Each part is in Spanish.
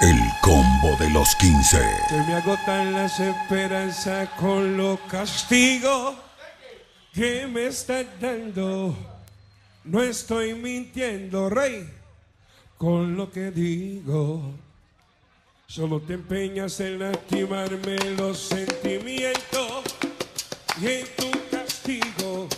El combo de los 15. Se me agotan las esperanzas con los castigos que me están dando. No estoy mintiendo, rey, con lo que digo. Solo te empeñas en lastimarme los sentimientos y en tu castigo.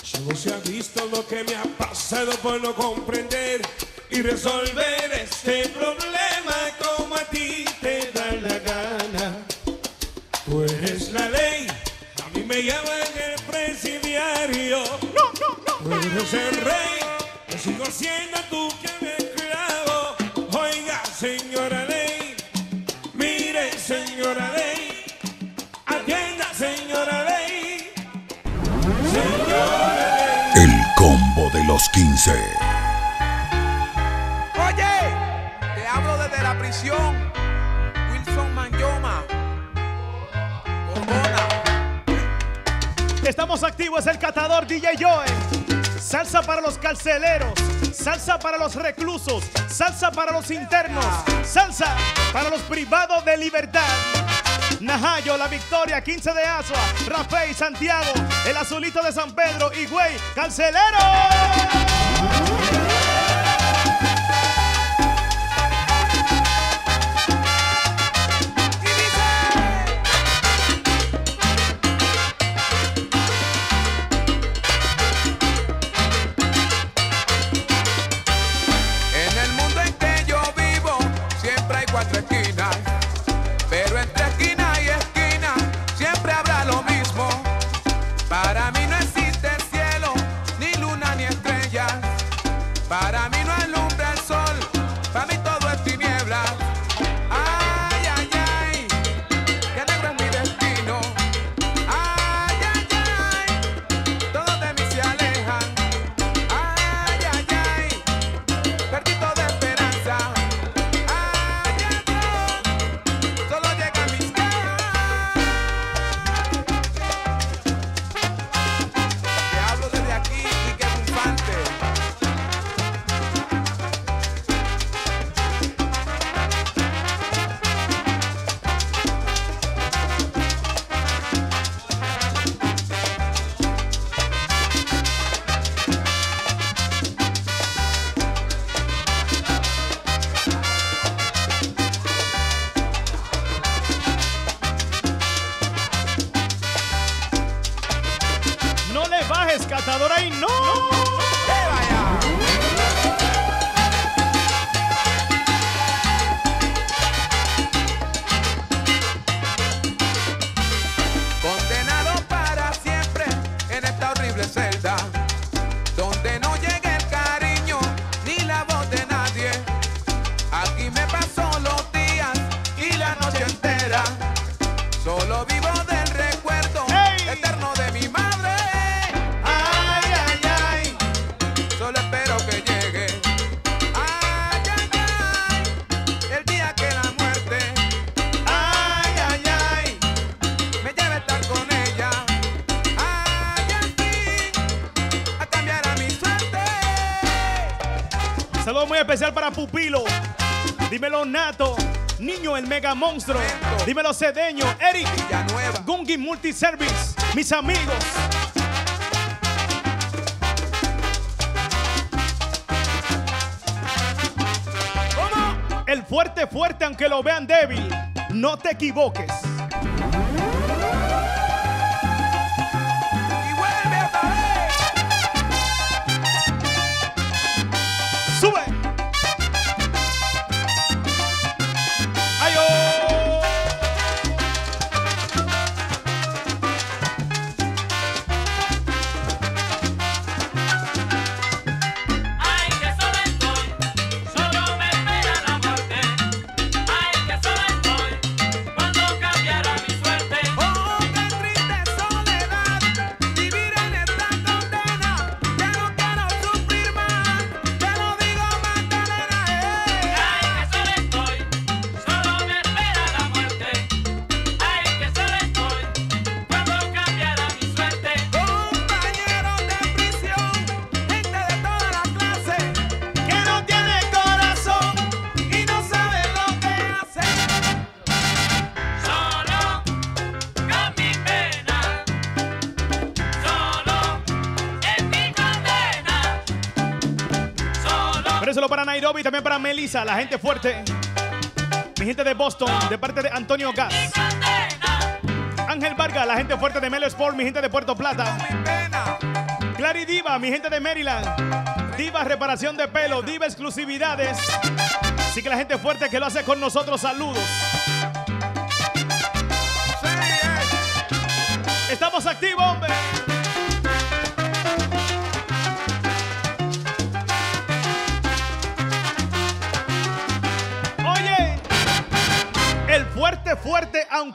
Solo se ha visto lo que me ha pasado por no comprender y resolver este problema como a ti te da la gana. Tú eres la ley, a mí me llaman el presidiario. No, no, no. Tú eres el rey, yo sigo siendo tú que me esclavo. Oiga, señora ley, mire, señora ley, atienda, señora ley. Señora ley. El combo de los 15. Desde la prisión. Wilson Manyoma. Estamos activos, el catador DJ Joe. Salsa para los carceleros, salsa para los reclusos, salsa para los internos, salsa para los privados de libertad. Najayo, La Victoria, 15 de Asua, Rafael, Santiago, el azulito de San Pedro y Güey, carcelero. Pupilo. Dímelo Nato, Niño el Mega Monstruo. Dímelo Cedeño, Eric. Gungi Multiservice, mis amigos. El fuerte, fuerte, aunque lo vean débil. No te equivoques. Elisa, la gente fuerte. Mi gente de Boston, de parte de Antonio Gas. Ángel Vargas, la gente fuerte de Melo Sport, mi gente de Puerto Plata. Clary Diva, mi gente de Maryland. Diva Reparación de Pelo, Diva Exclusividades. Así que la gente fuerte que lo hace con nosotros, saludos. Estamos activos.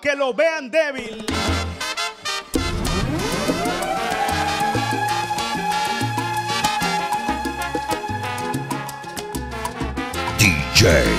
que lo vean débil. DJ.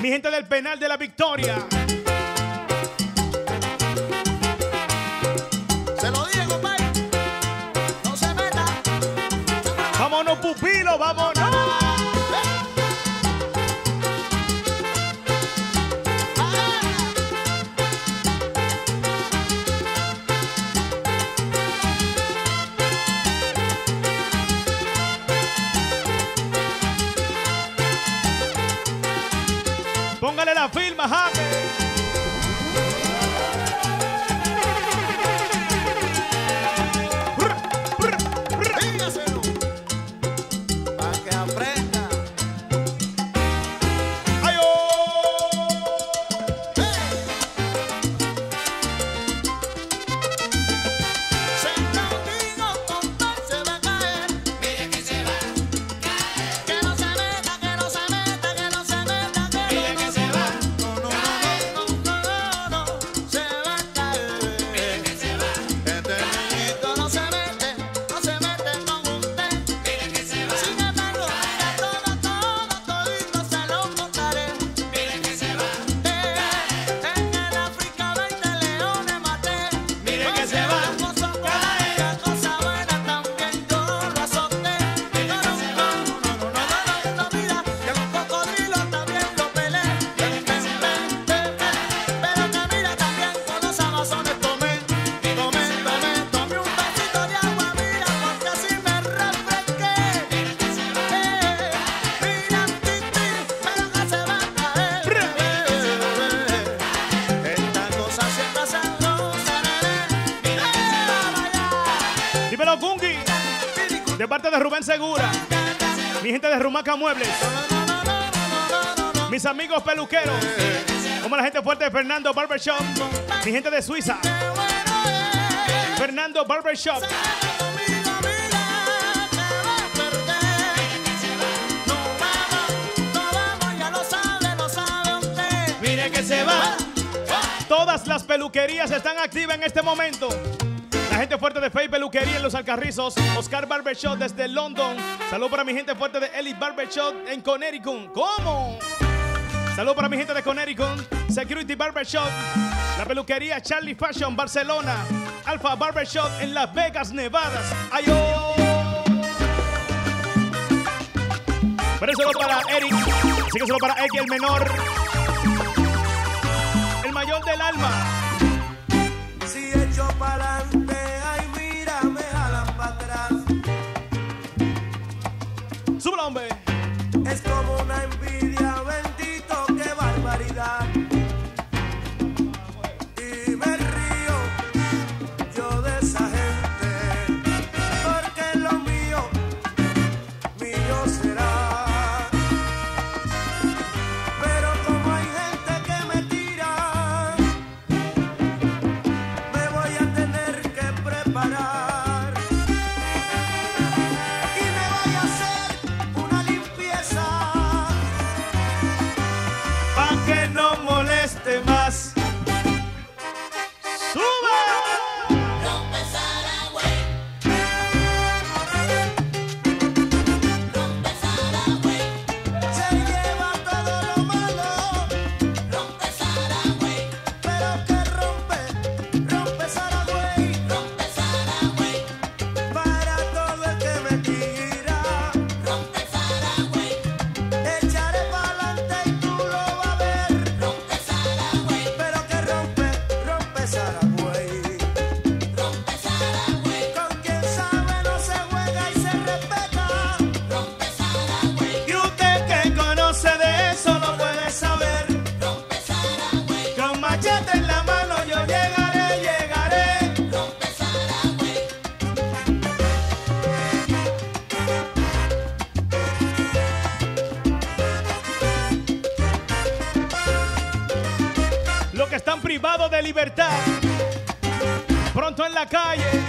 Mi gente del penal de la victoria. Muebles. Mis amigos peluqueros. Como la gente fuerte de Fernando Barbershop. Mi gente de Suiza. Fernando Barbershop. Todas las peluquerías están activas en este momento. La gente fuerte de Fey Peluquería en Los Alcarrizos, Oscar Barbershop desde London, Salud para mi gente fuerte de Elite Barber Shop en Connecticut. ¿Cómo? Salud para mi gente de Connecticut, Security Barber Shop, la peluquería Charlie Fashion Barcelona, Alpha Barber Shop en Las Vegas, Nevada. ¡Ayo! Oh. Pero solo para Eric, sí que solo para Eric el menor. da calle.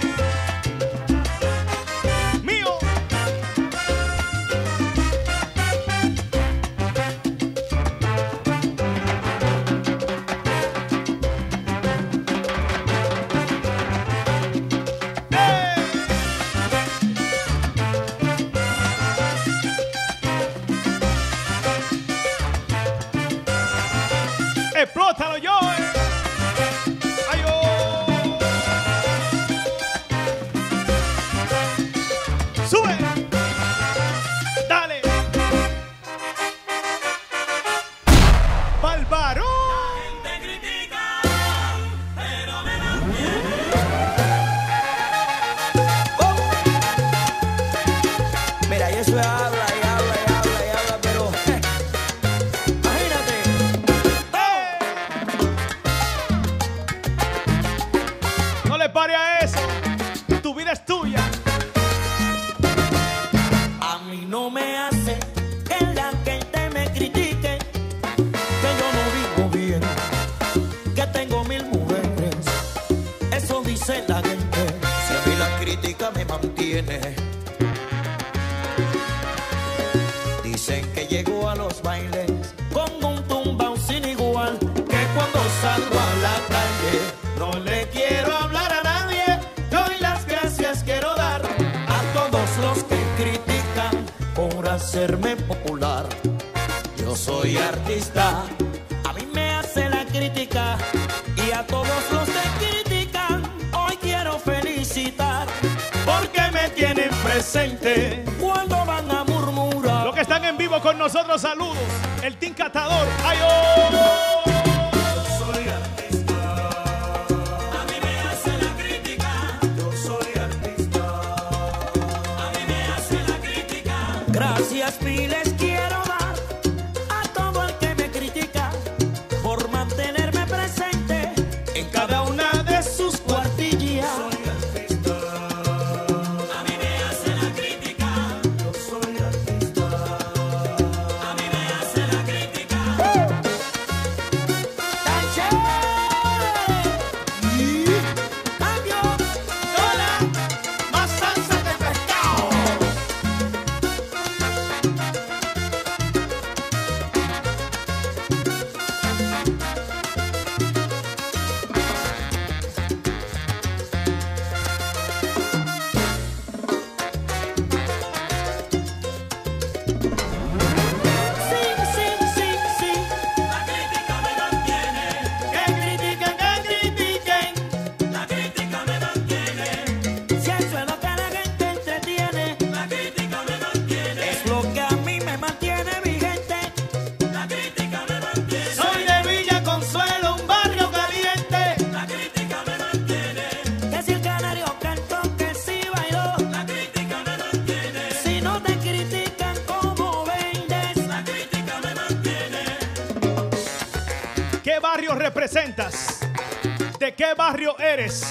qué barrio eres.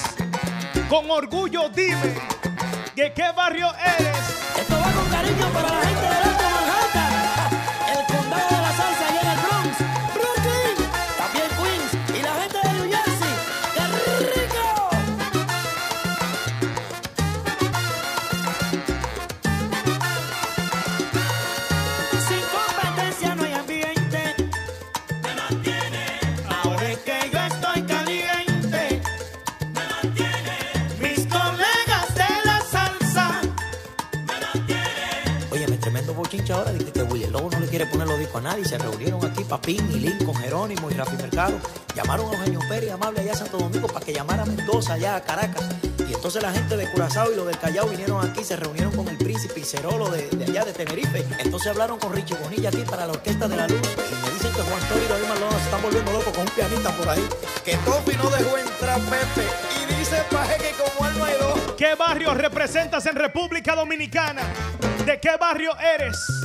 Con orgullo dime de qué barrio eres. Esto va con cariño para la Papín y Lincoln, Jerónimo y Rafi Mercado. Llamaron a Eugenio Pérez Amable allá a Santo Domingo para que llamara a Mendoza allá a Caracas. Y entonces la gente de Curazao y los del Callao vinieron aquí, se reunieron con el príncipe y Cerolo de, allá de Tenerife. Entonces hablaron con Richie Bonilla aquí para la Orquesta de la Luz. Y me dicen que Juan Toro y David se están volviendo locos con un pianista por ahí. Que Topi no dejó entrar Pepe. Y dice Paje que como él no hay dos. ¿Qué barrio representas en República Dominicana? ¿De qué barrio eres?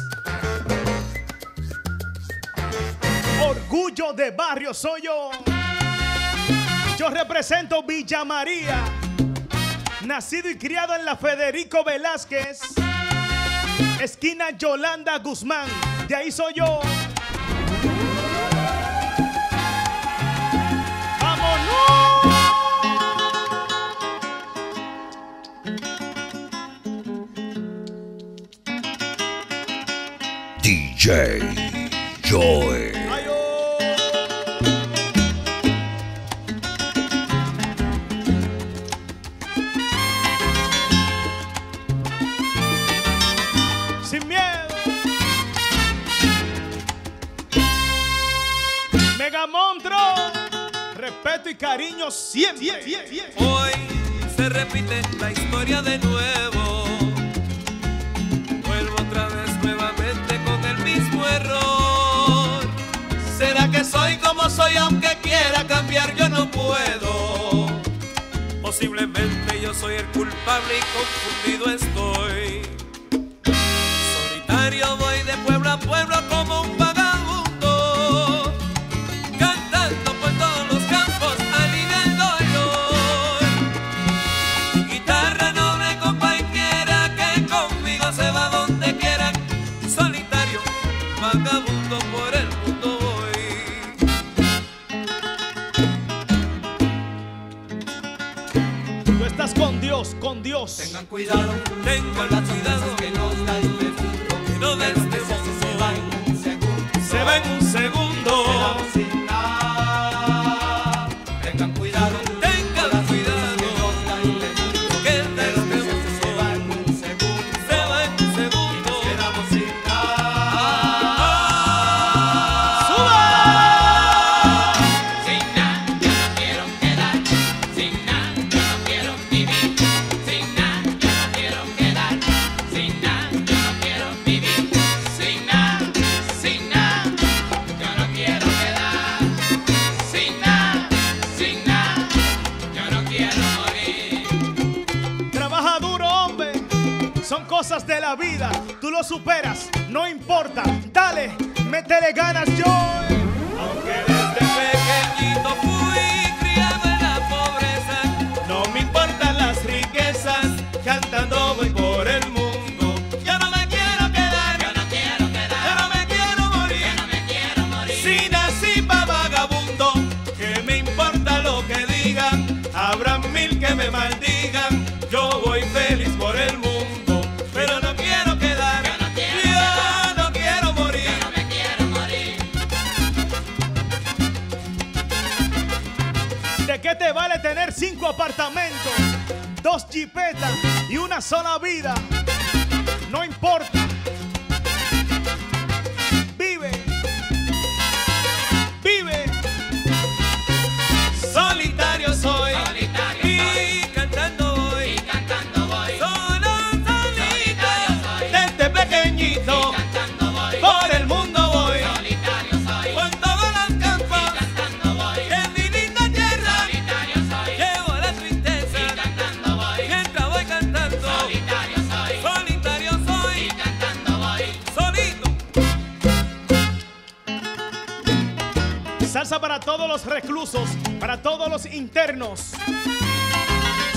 orgullo de barrio soy yo. Yo represento Villa María, nacido y criado en la Federico Velázquez, esquina Yolanda Guzmán, de ahí soy yo. DJ y confundido estoy. métele ganas yo. apartamento, dos jipetas y una sola vida. No importa.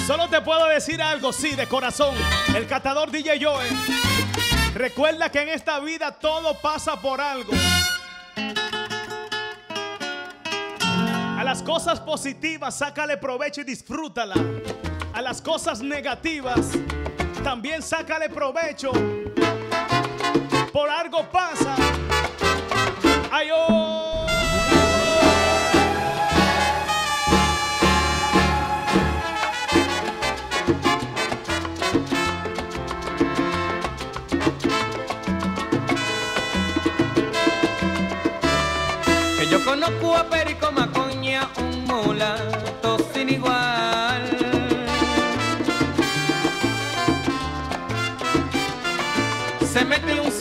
Solo te puedo decir algo, sí, de corazón. El catador DJ Joe. Recuerda que en esta vida todo pasa por algo. A las cosas positivas, sácale provecho y disfrútala. A las cosas negativas, también sácale provecho. Por algo pasa. Ay, oh.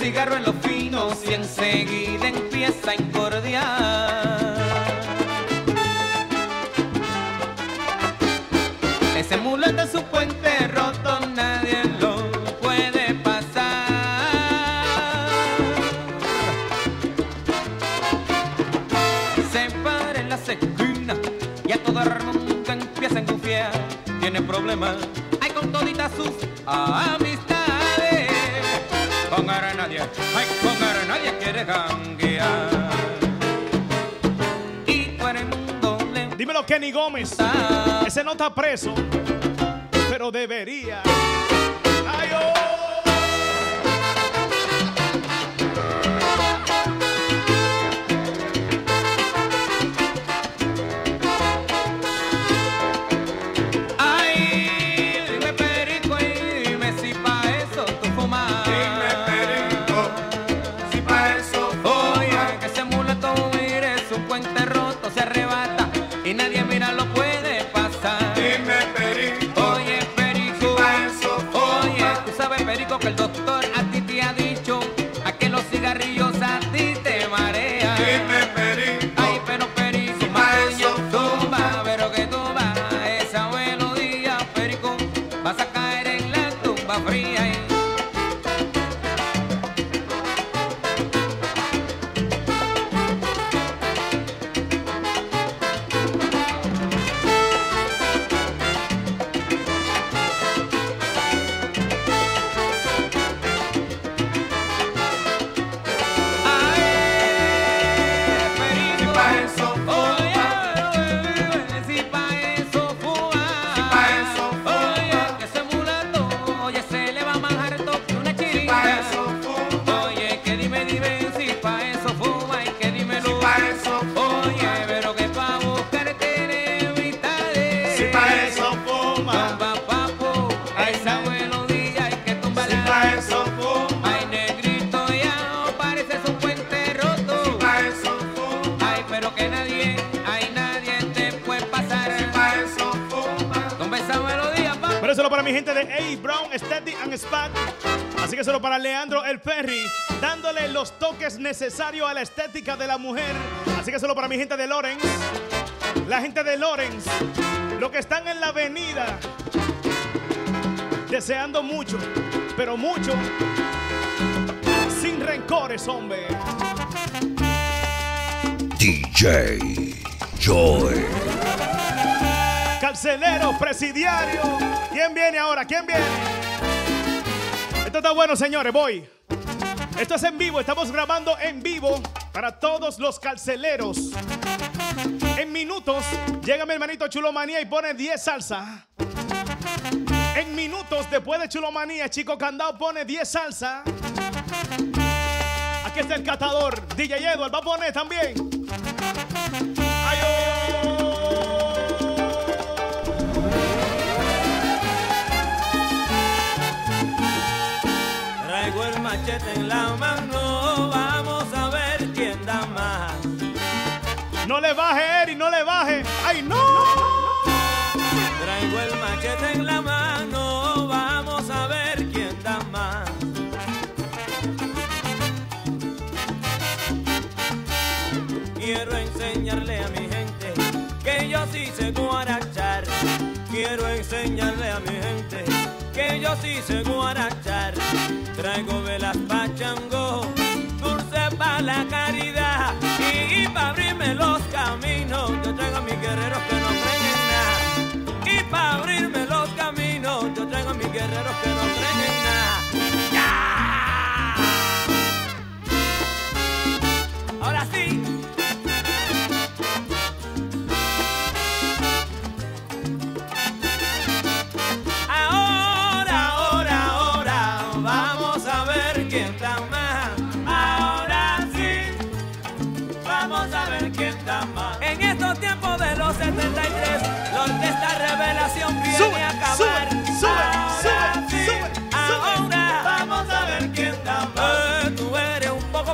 Cigarro en los finos y enseguida empieza a incordiar. Ese mulato es su puente roto, nadie lo puede pasar. se para en las esquinas y a todo el mundo empieza a engufiar. Tiene problemas, hay con toditas sus amistades. Nadie, ay, con ahora nadie quiere janguear. Y todo el mundo le Dímelo, Kenny Gómez. Ese no está preso, pero debería. La a la estética de la mujer. Así que solo para mi gente de Lawrence, la gente de Lawrence, los que están en la avenida, deseando mucho, pero mucho, sin rencores, hombre. DJ Joy. Carcelero, presidiario. ¿Quién viene ahora? ¿Quién viene? Esto está bueno, señores. Voy. Esto es en Estamos grabando en vivo para todos los carceleros. En minutos llega mi hermanito Chulomanía y pone 10 salsa. En minutos después de Chulomanía, Chico Candao pone 10 salsa. Aquí está el catador. DJ Edward va a poner también. Machete en la mano, vamos a ver quién da más. No le baje, Eri, no le baje. ¡Ay, no! Traigo el machete en la mano, vamos a ver quién da más. Quiero enseñarle a mi gente que yo sí sé guarachar. Quiero enseñarle a mi gente que yo sí sé guarachar traigo velas pa' Chango, dulce pa' la caridad y, y pa' abrirme los caminos, yo traigo a mis guerreros que no creen nada. Y pa' abrirme los caminos, yo traigo a mis guerreros que no creen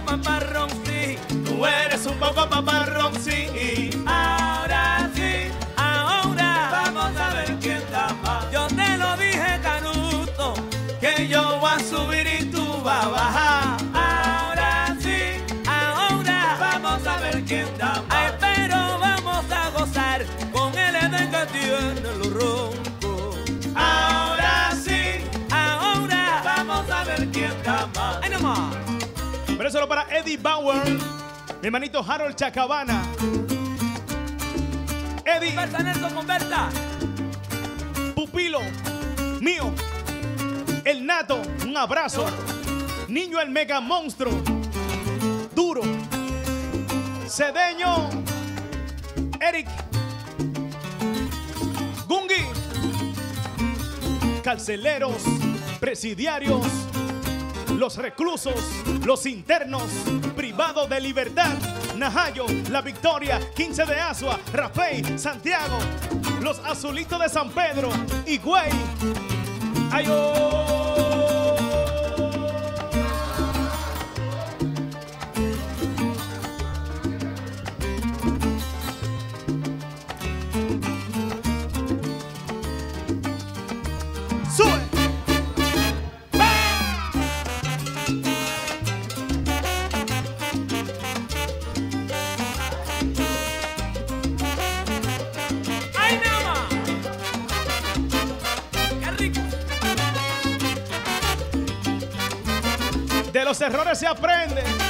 paparrón, sí. Tú eres un poco paparrón, sí. Ahora sí, ahora vamos a ver quién más. Yo te lo dije, Canuto, que yo voy a subir y tú vas a bajar. Ahora sí, ahora vamos a ver quién más. Ay, pero vamos a gozar con el Edén que tiene los roncos. Ahora sí, ahora vamos a ver quién más. Ay, no más. Eso para Eddie Bauer, mi hermanito Harold Chacabana. Eddie, Conversa, Nelson, conversa. pupilo mío, el nato, un abrazo. Niño el mega monstruo, duro, cedeño, Eric, Gungi, carceleros, presidiarios, los reclusos, los internos, privados de libertad, Najayo, La Victoria, 15 de Asua, Rapey, Santiago, los azulitos de San Pedro, Higüey, Ayo. Errores se aprende.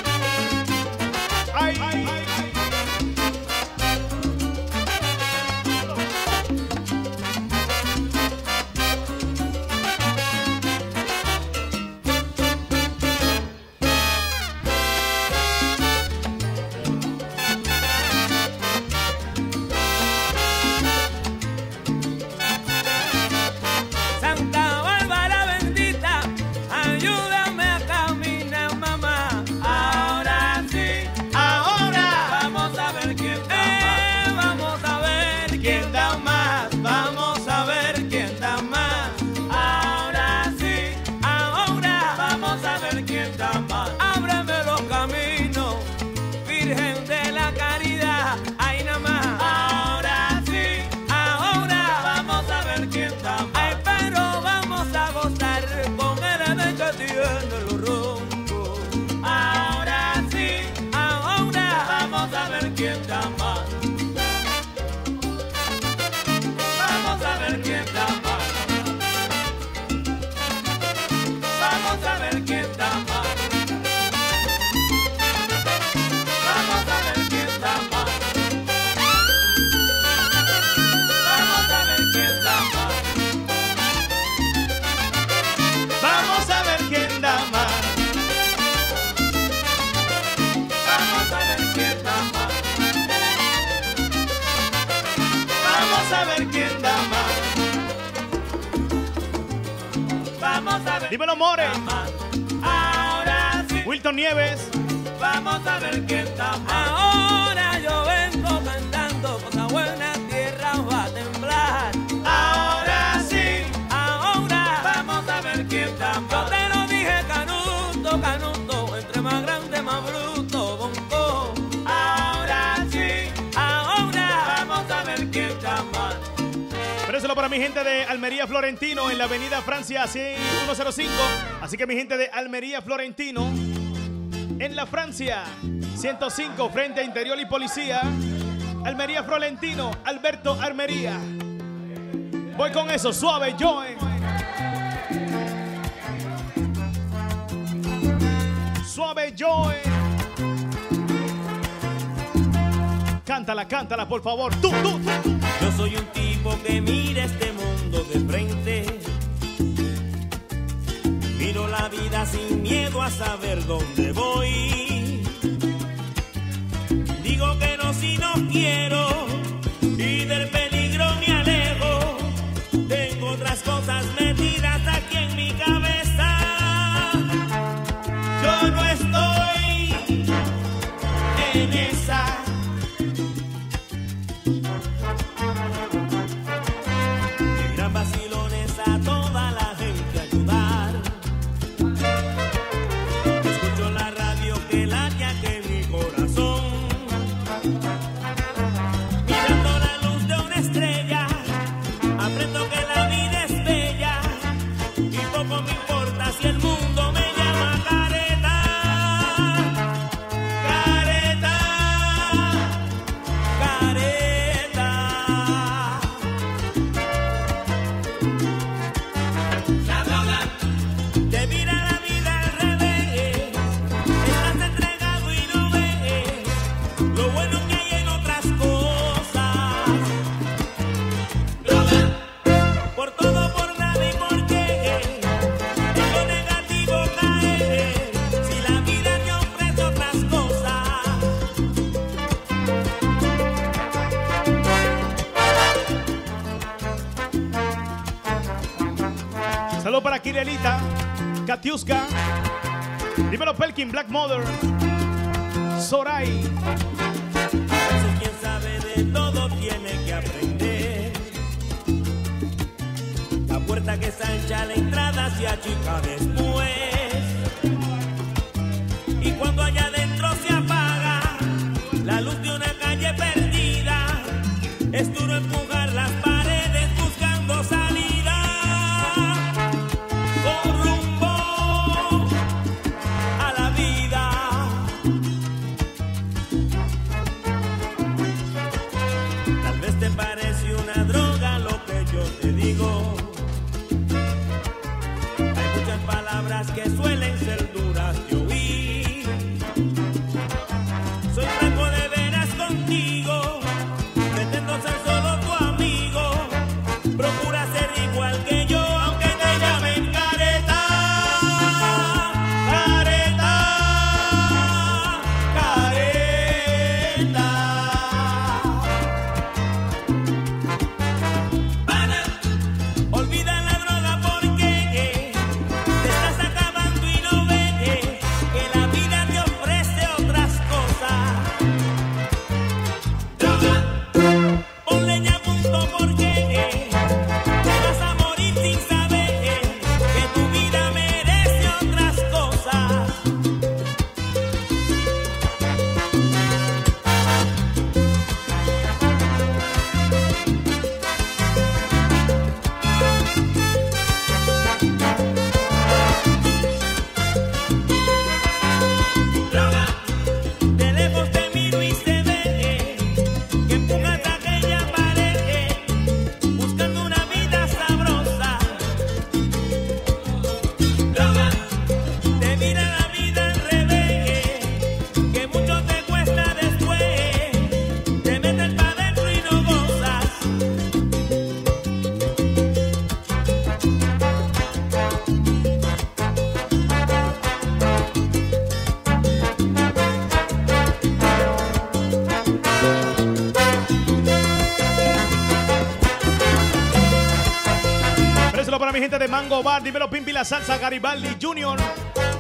105. Así que mi gente de Almería Florentino en la Francia 105 frente a Interior y Policía. Almería Florentino, Alberto Armería. Voy con eso, suave, Joe. Suave, Joe. Cántala, cántala, por favor. Tú, tú, tú. Yo soy un tipo que mira este saber dónde voy. Digo que no si no quiero y del peligro me alejo. Tengo otras cosas metidas aquí en mi cabeza. Yo no estoy en el Katiuska. Dímelo Pelkin, Black Mother. Soray. Quien sabe de todo tiene que aprender. La puerta que está ancha, la entrada se achica después. Y cuando allá adentro se apaga la luz de una calle perdida, es duro empujar mi gente de Mango Bar, dímelo Pimpi la salsa, Garibaldi Junior,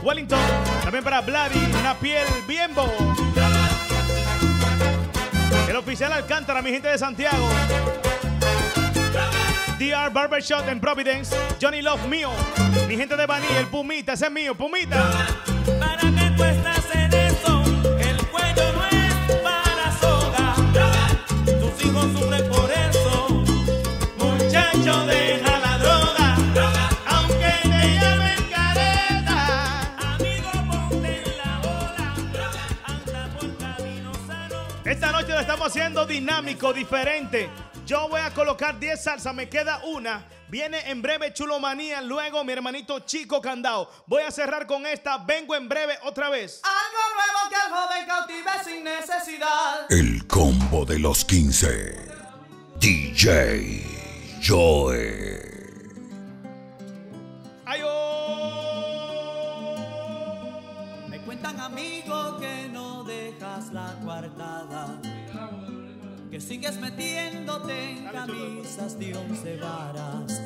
Wellington, también para Vladi, Napiel, Biembo. El oficial Alcántara, mi gente de Santiago. DR Barbershop en Providence, Johnny Love mío, mi gente de Baní, el Pumita, ese es mío, Pumita. Dinámico, diferente. Yo voy a colocar 10 salsas, me queda una. Viene en breve Chulomanía, luego mi hermanito Chico Candao. Voy a cerrar con esta, vengo en breve otra vez. Algo nuevo que al joven cautive sin necesidad. El combo de los 15. DJ Joy. Ay, oh. Me cuentan amigos que no dejas la coartada. Que sigues metiéndote en camisas de once varas.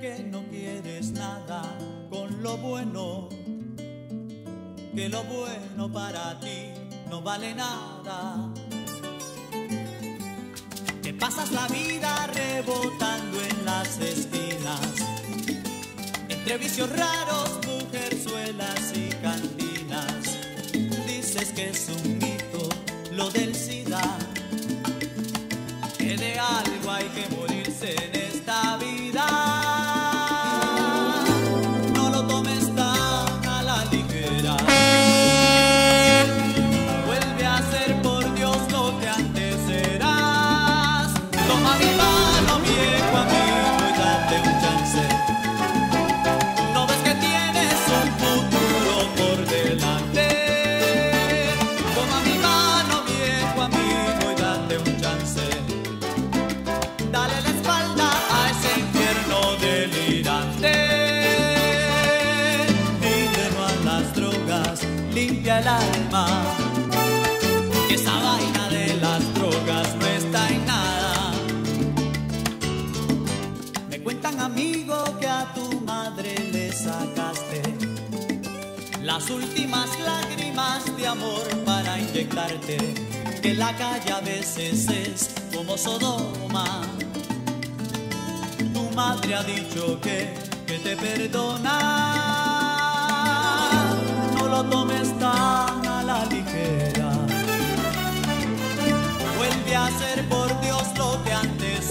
Que no quieres nada con lo bueno. Que lo bueno para ti no vale nada. Te pasas la vida rebotando en las esquinas. Entre vicios raros, mujerzuelas y cantinas. Dices que es un mito lo del SIDA. Algo hay que morirse las últimas lágrimas de amor para inyectarte. Que la calle a veces es como Sodoma. Tu madre ha dicho que, que te perdona. No lo tomes tan a la ligera. Vuelve a ser por Dios lo que antes.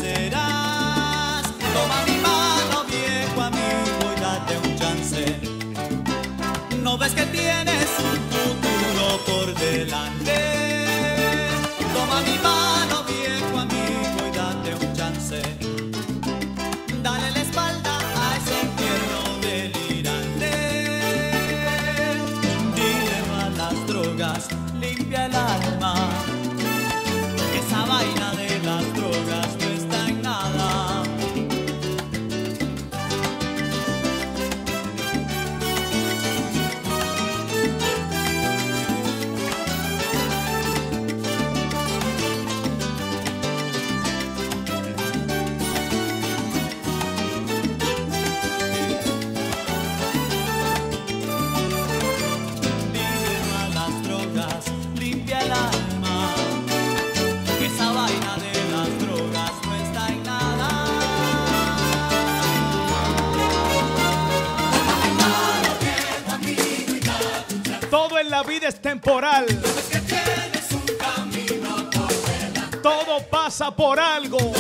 Toma No temporal. Todo pasa por algo.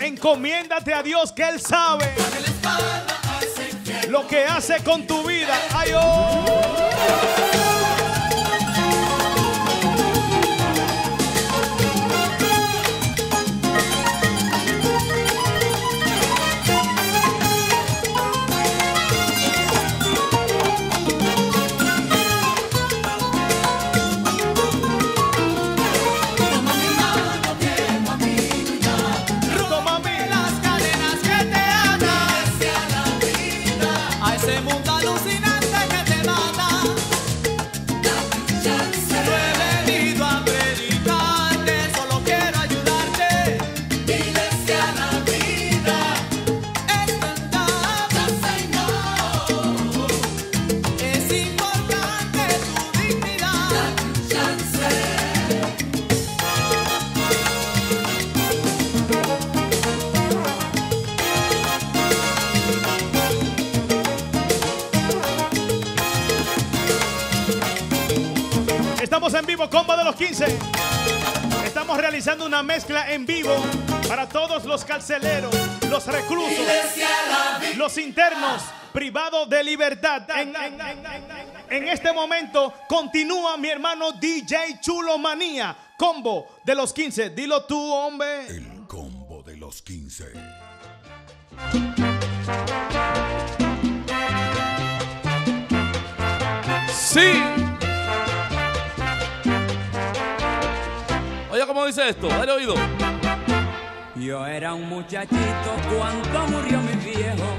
Encomiéndate a Dios que Él sabe lo que hace con tu vida. Ay, oh. En- en este momento continúa mi hermano DJ Chulo Manía, combo de los 15. Dilo tú, hombre. El combo de los 15. Sí. Oye, ¿cómo dice esto? Dale oído. Yo era un muchachito cuando murió mi viejo.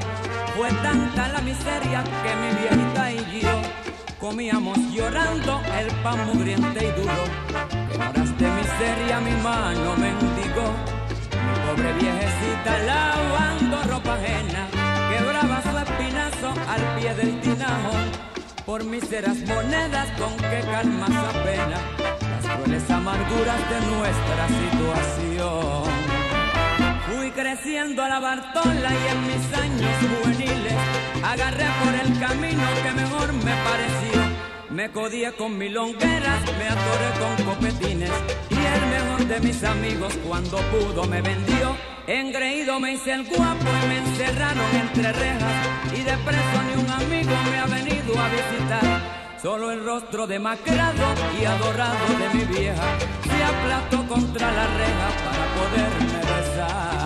Fue tanta la miseria que mi viejita y yo comíamos llorando el pan mugriente y duro. De miseria mi mano mendigó. Mi pobre viejecita lavando ropa ajena, quebraba su espinazo al pie del tinajo. Por míseras monedas con que calma su pena, las crueles amarguras de nuestra situación. Creciendo a la Bartola y en mis años juveniles agarré por el camino que mejor me pareció. Me codié con milongueras, me atoré con copetines y el mejor de mis amigos cuando pudo me vendió. Engreído me hice el guapo y me encerraron entre rejas y de preso ni un amigo me ha venido a visitar. Solo el rostro demacrado y adorado de mi vieja se aplastó contra la reja para poderme besar.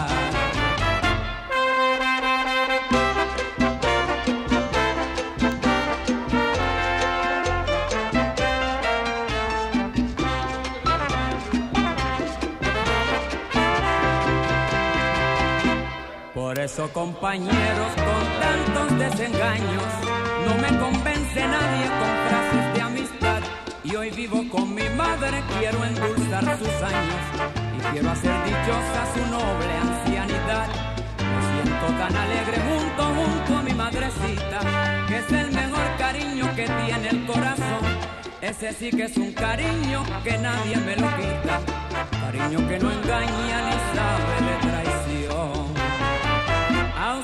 Por eso, compañeros, con tantos desengaños, no me convence nadie con frases de amistad. Y hoy vivo con mi madre, quiero endulzar sus años y quiero hacer dichosa su noble ancianidad. Siento siento tan alegre junto, junto a mi madrecita, que es el mejor cariño que tiene el corazón. Ese sí que es un cariño que nadie me lo quita, cariño que no engaña ni sabe de traición.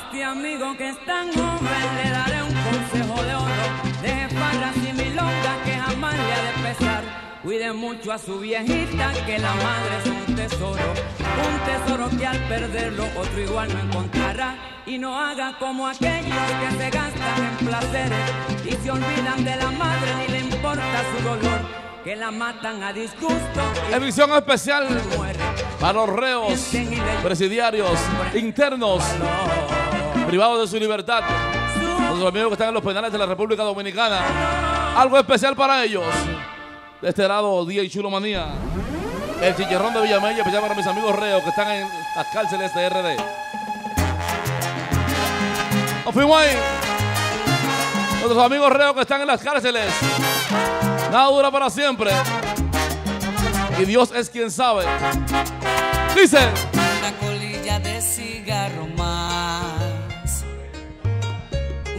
A usted amigo que es tan joven le daré un consejo de oro, deje farras y milongas que jamás le ha de pesar. Cuide mucho a su viejita, que la madre es un tesoro, un tesoro que al perderlo otro igual no encontrará. Y no haga como aquellos que se gastan en placeres y se olvidan de la madre ni le importa su dolor, que la matan a disgusto. Emisión especial para los reos, presidiarios, internos, privados de su libertad. Los amigos que están en los penales de la República Dominicana. Algo especial para ellos. De este lado, Día y Chulo Manía. El chicharrón de Villamella, especial para mis amigos reos que están en las cárceles de RD. Nos fuimos ahí. Nuestros amigos reos que están en las cárceles. Nada dura para siempre. Y Dios es quien sabe. Dice. Una colilla de cigarro más.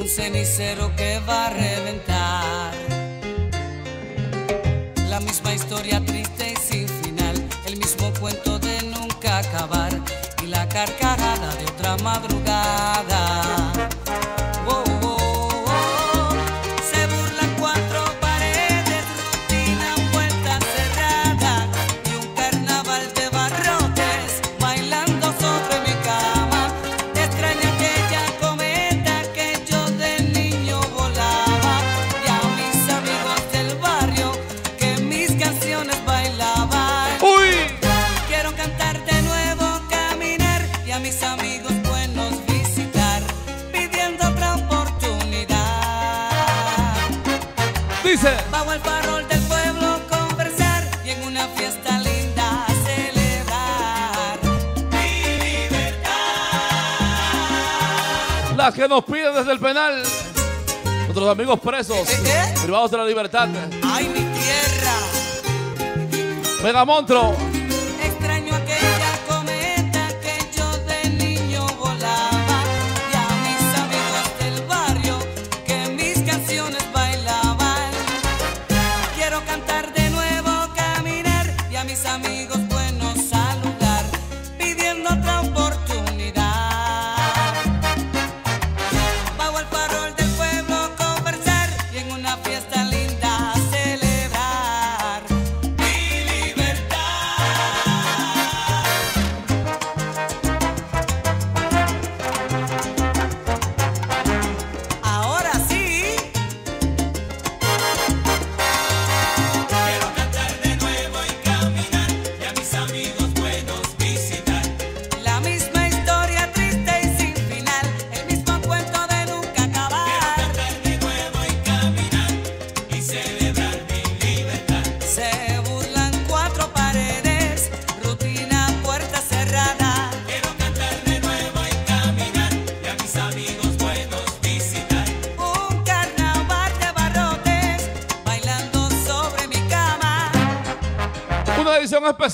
Un cenicero que va a reventar. La misma historia triste y sin final. El mismo cuento de nunca acabar. Y la carcajada de otra madrugada. Las que nos piden desde el penal. Nuestros amigos presos, privados de la libertad. ¡Ay, mi tierra! Mega Montro.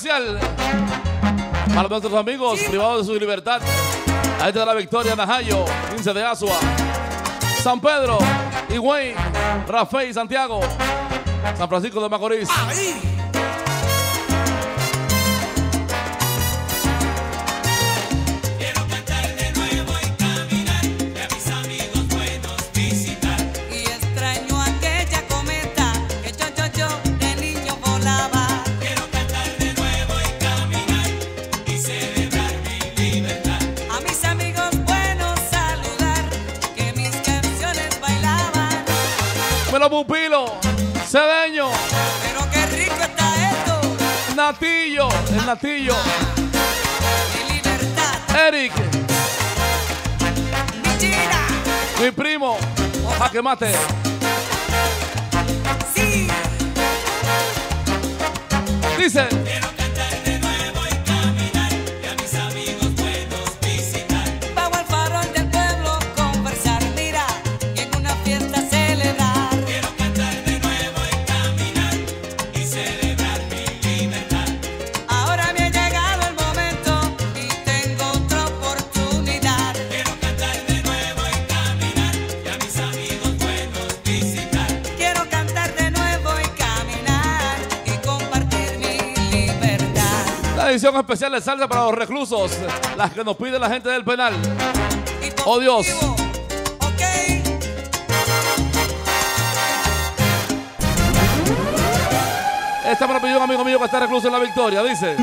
Especial para nuestros amigos privados de su libertad. Ahí está la victoria, Najayo, 15 de Asua, San Pedro, Higüey, Rafael, Santiago, San Francisco de Macorís. Pupilo, Cedeño, Pero qué rico está esto. Natillo, el Natillo, Mi libertad, Eric, mi china. mi primo, Jaque Mate. Sí. Dice. Edición especial de salsa para los reclusos, las que nos pide la gente del penal. Oh Dios. Esta me pidió un amigo mío que está recluso en la victoria, dice.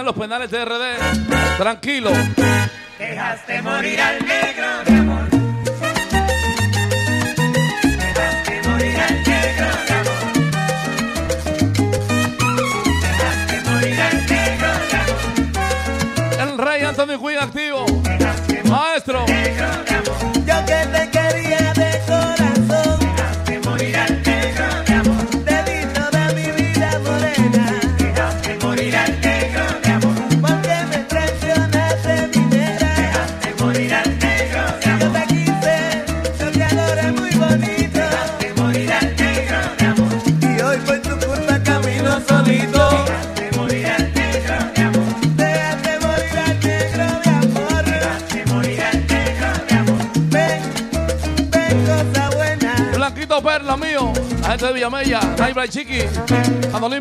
ganan los penales de RD. Tranquilo. Dejaste morir al negro.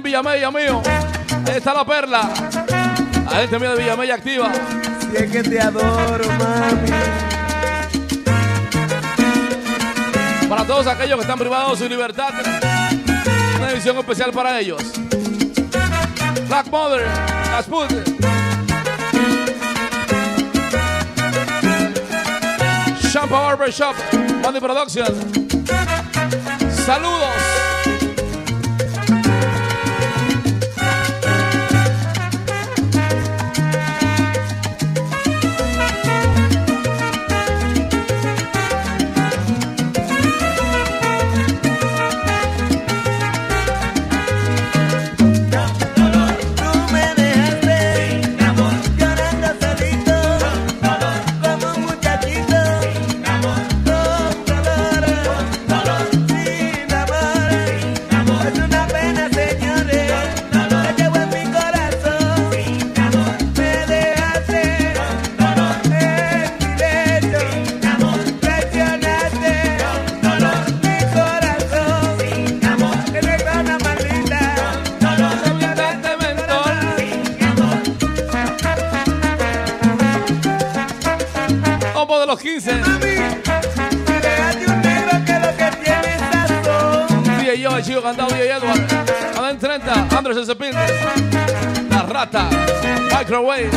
Villamella, mío. Está la perla. A este mío de Villamella activa. Si es que te adoro, mami. Para todos aquellos que están privados de su libertad, una edición especial para ellos. Black Mother, las Champa Barbershop, Money Production. Saludos. Microwave.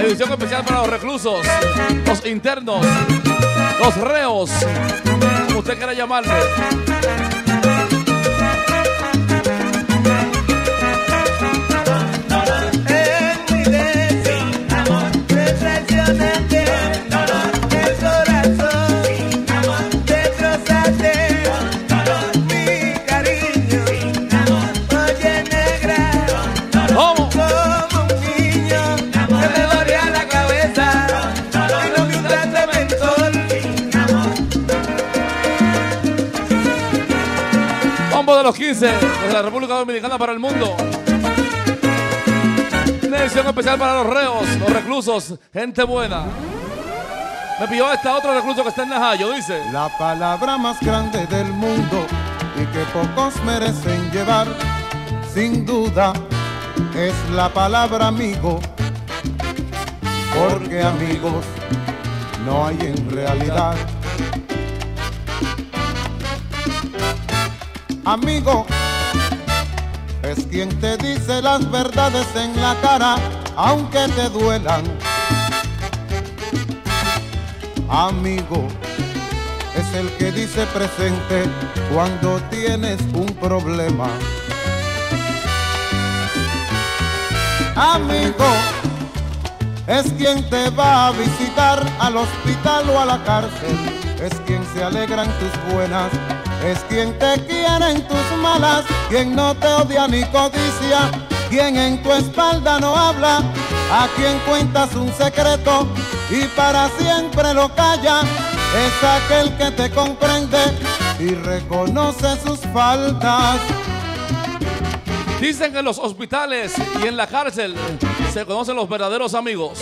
Edición especial para los reclusos, los internos, los reos, como usted quiera llamarle. 15 de la República Dominicana para el mundo. Una edición especial para los reos, los reclusos, gente buena. Me pilló esta otro recluso que está en Najayo, dice. La palabra más grande del mundo y que pocos merecen llevar, sin duda, es la palabra amigo. Porque amigos no hay en realidad. Amigo es quien te dice las verdades en la cara, aunque te duelan. Amigo es el que dice presente cuando tienes un problema. Amigo es quien te va a visitar al hospital o a la cárcel. Es quien se alegra en tus buenas. Es quien te quiere en tus malas. Quien no te odia ni codicia. Quien en tu espalda no habla. A quien cuentas un secreto y para siempre lo calla. Es aquel que te comprende y reconoce sus faltas. Dicen que en los hospitales y en la cárcel se conocen los verdaderos amigos.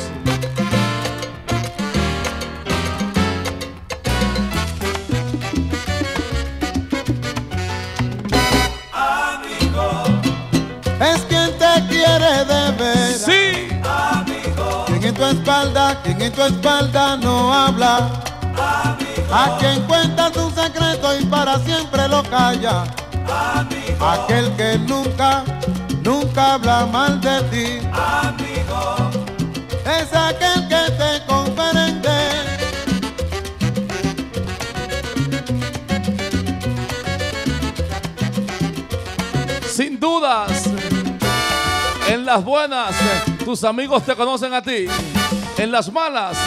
Espalda, quien en tu espalda no habla. A quien cuenta tu secreto y para siempre lo calla. Aquel que nunca, nunca habla mal de ti. Es aquel que te comprende. Sin dudas, en las buenas, tus amigos te conocen a ti. En las malas,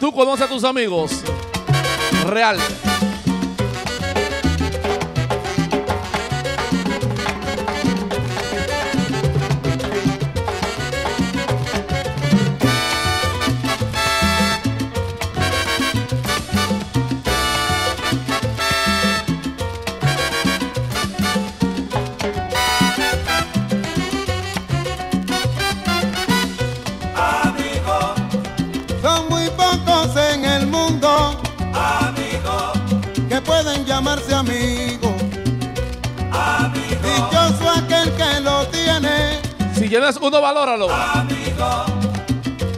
tú conoces a tus amigos. Real. Llamarse amigo. Dichoso aquel que lo tiene Si tienes uno, valóralo.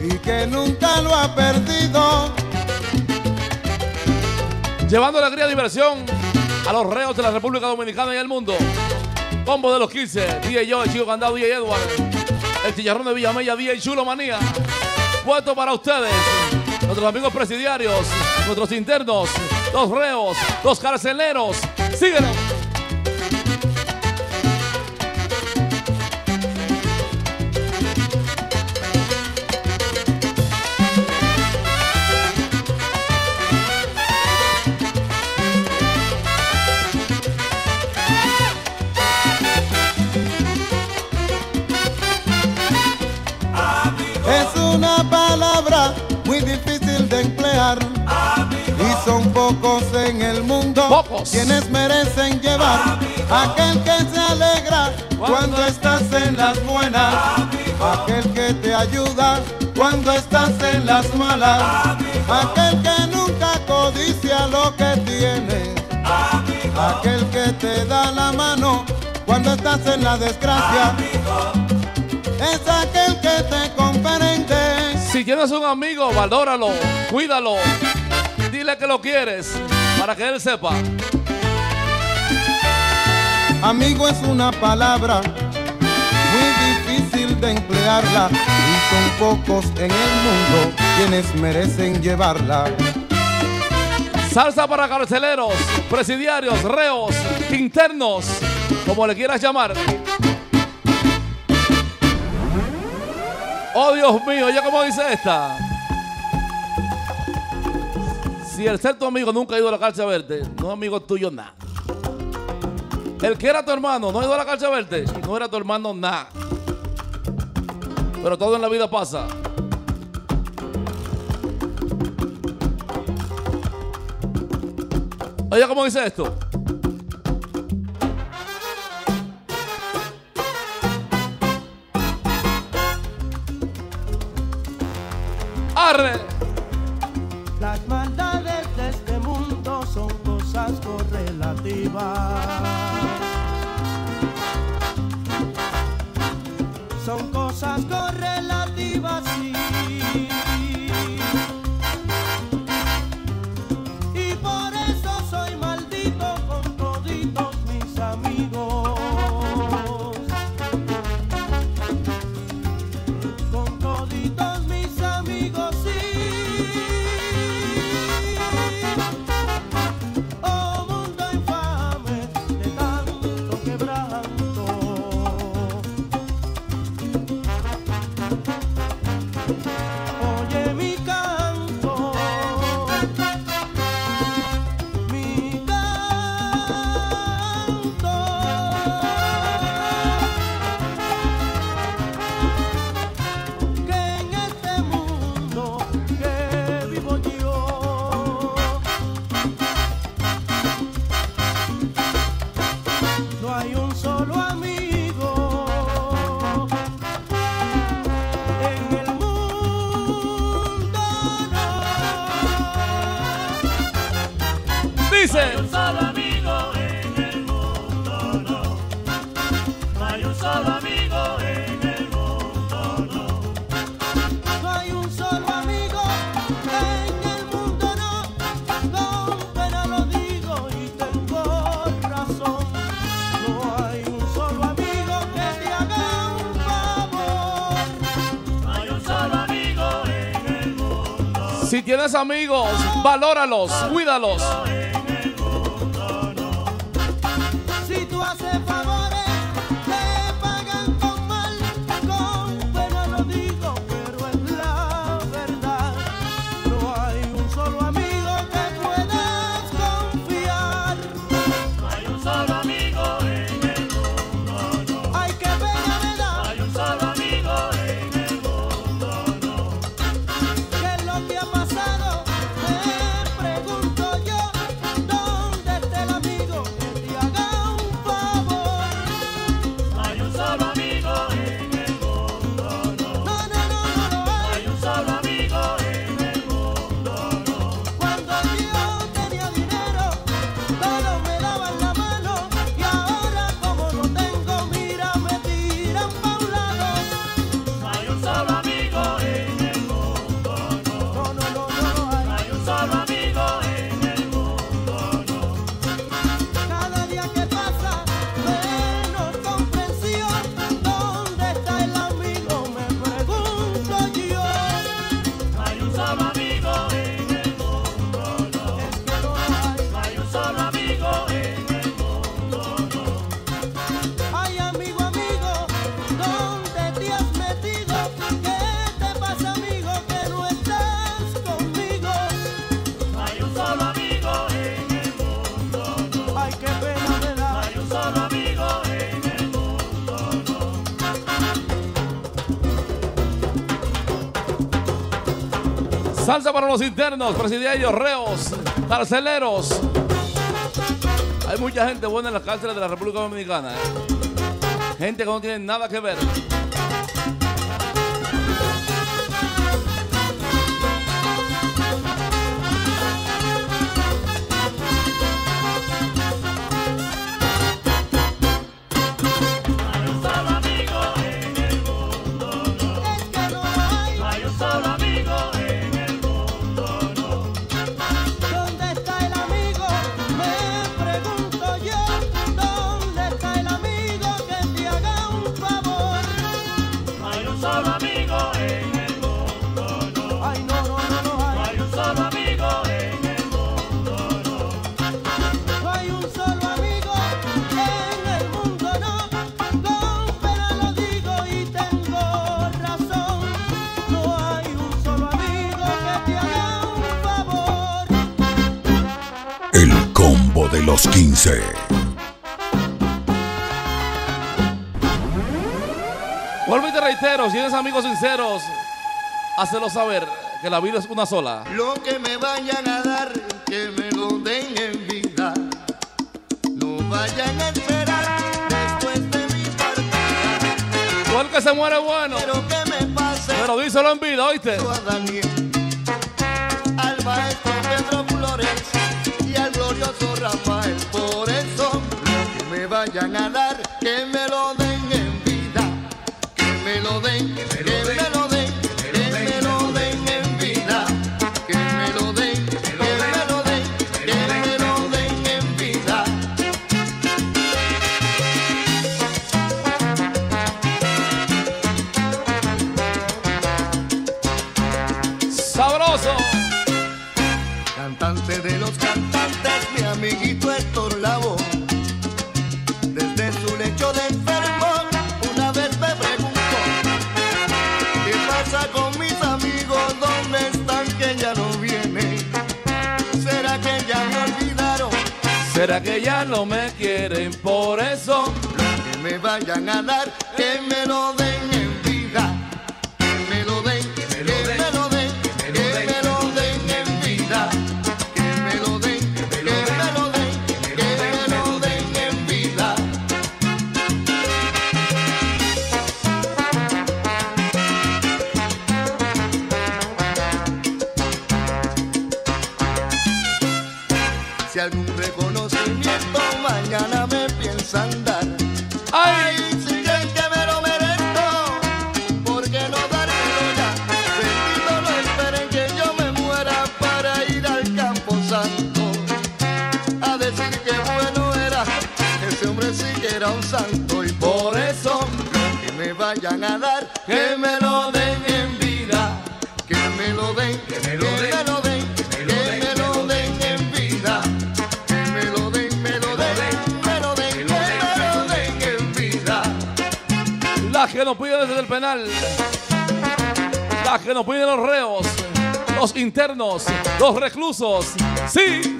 y que nunca lo ha perdido. Llevando alegría y diversión a los reos de la República Dominicana y el mundo. Combo de los 15, DJ Yo, el Chico Candado, DJ Edward, el chillarrón de Villamella, DJ Chulo Manía. Puesto para ustedes, nuestros amigos presidiarios, nuestros internos, los reos, los carceleros. Síguenos. Son pocos en el mundo quienes merecen llevar. Aquel que se alegra cuando estás en las buenas. Aquel que te ayuda cuando estás en las malas. Aquel que nunca codicia lo que tienes. Aquel que te da la mano cuando estás en la desgracia. Es aquel que te comprende. Si tienes un amigo, valóralo, cuídalo. Dile que lo quieres para que él sepa. Amigo es una palabra muy difícil de emplearla y son pocos en el mundo quienes merecen llevarla. Salsa para carceleros, presidiarios, reos, internos, como le quieras llamar. Oh Dios mío, ya como dice esta. Si el ser tu amigo nunca ha ido a la cárcel a verte, no es amigo tuyo nada. El que era tu hermano no ha ido a la cárcel a verte, no era tu hermano nada. Pero todo en la vida pasa. Oye, ¿cómo dice esto? ¡Arre! survive. amigos, valóralos, cuídalos. Alabanza para los internos, presidiarios, reos, carceleros. Hay mucha gente buena en las cárceles de la República Dominicana. ¿eh? Gente que no tiene nada que ver. amigos sinceros, hacelo saber que la vida es una sola. Lo que me vayan a dar, que me lo den en vida. No vayan a esperar después de mi partida. Igual que se muere bueno. Pero que me pase. Pero díselo en vida, ¿oíste? A Daniel, al maestro Pedro Flores y al glorioso Rafael. Por eso, lo que me vayan a dar, que me lo den lleno Será que ya no me quieren por eso. Que me vayan a dar, que me lo los reclusos. Sí.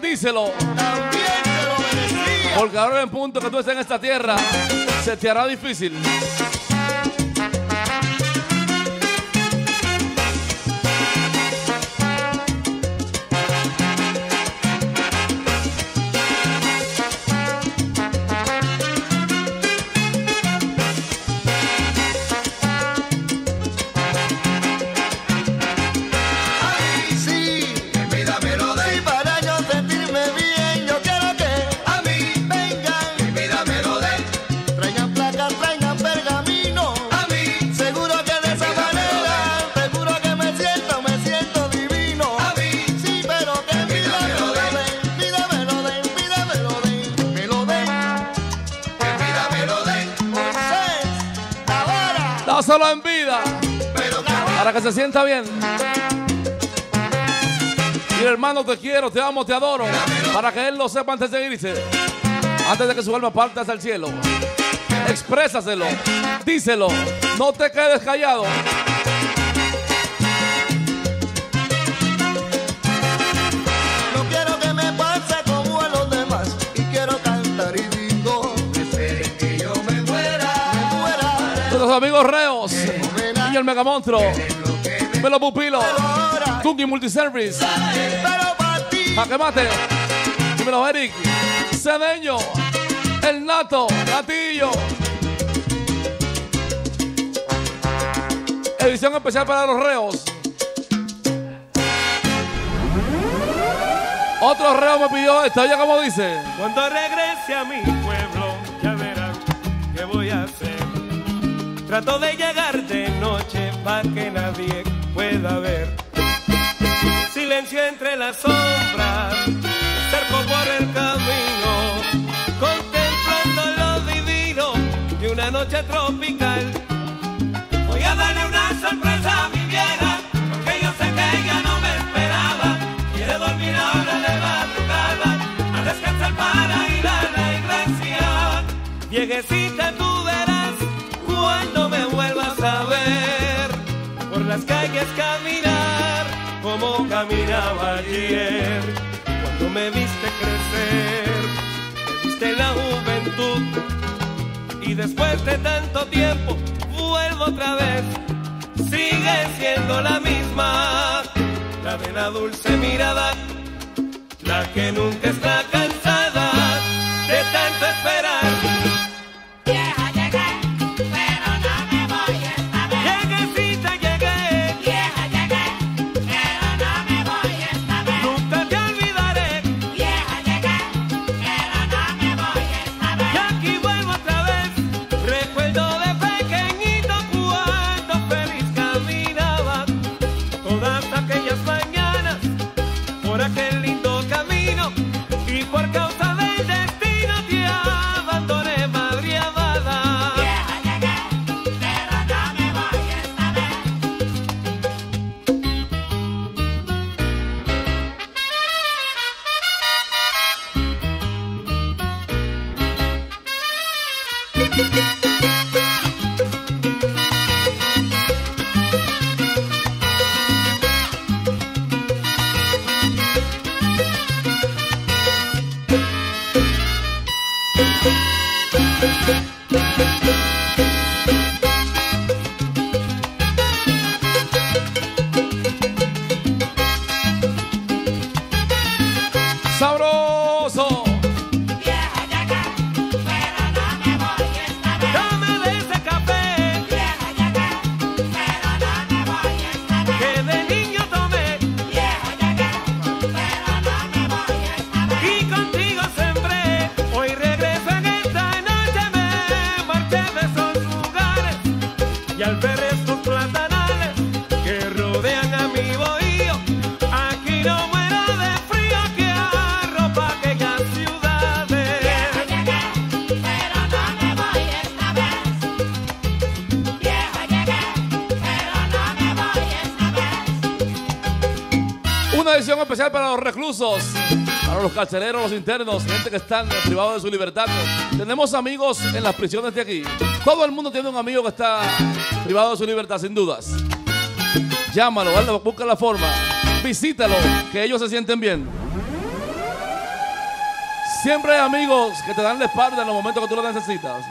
bendícelo. Porque ahora en punto que tú estés en esta tierra, se te hará difícil. se sienta bien. Y hermano, te quiero, te amo, te adoro. Para que él lo sepa antes de irse. Antes de que su alma parta hacia el cielo. Exprésaselo. Díselo. No te quedes callado. amigos reos y el megamonstruo. Pelo Pupilo, Tungi Multiservice, Pa' que mate, dímelo Eric, Cedeño, El Nato, Gatillo. Edición especial para los reos. Otro reo me pidió esto, oye como dice. Cuando regrese a mi pueblo, ya verán qué voy a hacer. Trato de llegar de noche para que nadie pueda ver. Silencio entre las sombras, cerco por el camino, contemplando lo divino de una noche tropical. Voy a darle una sorpresa a mi vieja, porque yo sé que ella no me esperaba. Quiere dormir ahora de madrugada, a descansar para ir a la iglesia. Viejecita, tú verás las calles caminar como caminaba ayer. Cuando me viste crecer, me viste la juventud y después de tanto tiempo vuelvo otra vez. Sigue siendo la misma, la de la dulce mirada, la que nunca está cansada carceleros, los internos, gente que están privados de su libertad. Tenemos amigos en las prisiones de aquí. Todo el mundo tiene un amigo que está privado de su libertad, sin dudas. Llámalo, busca la forma, visítalo, que ellos se sienten bien. Siempre hay amigos que te dan la espalda en los momentos que tú lo necesitas.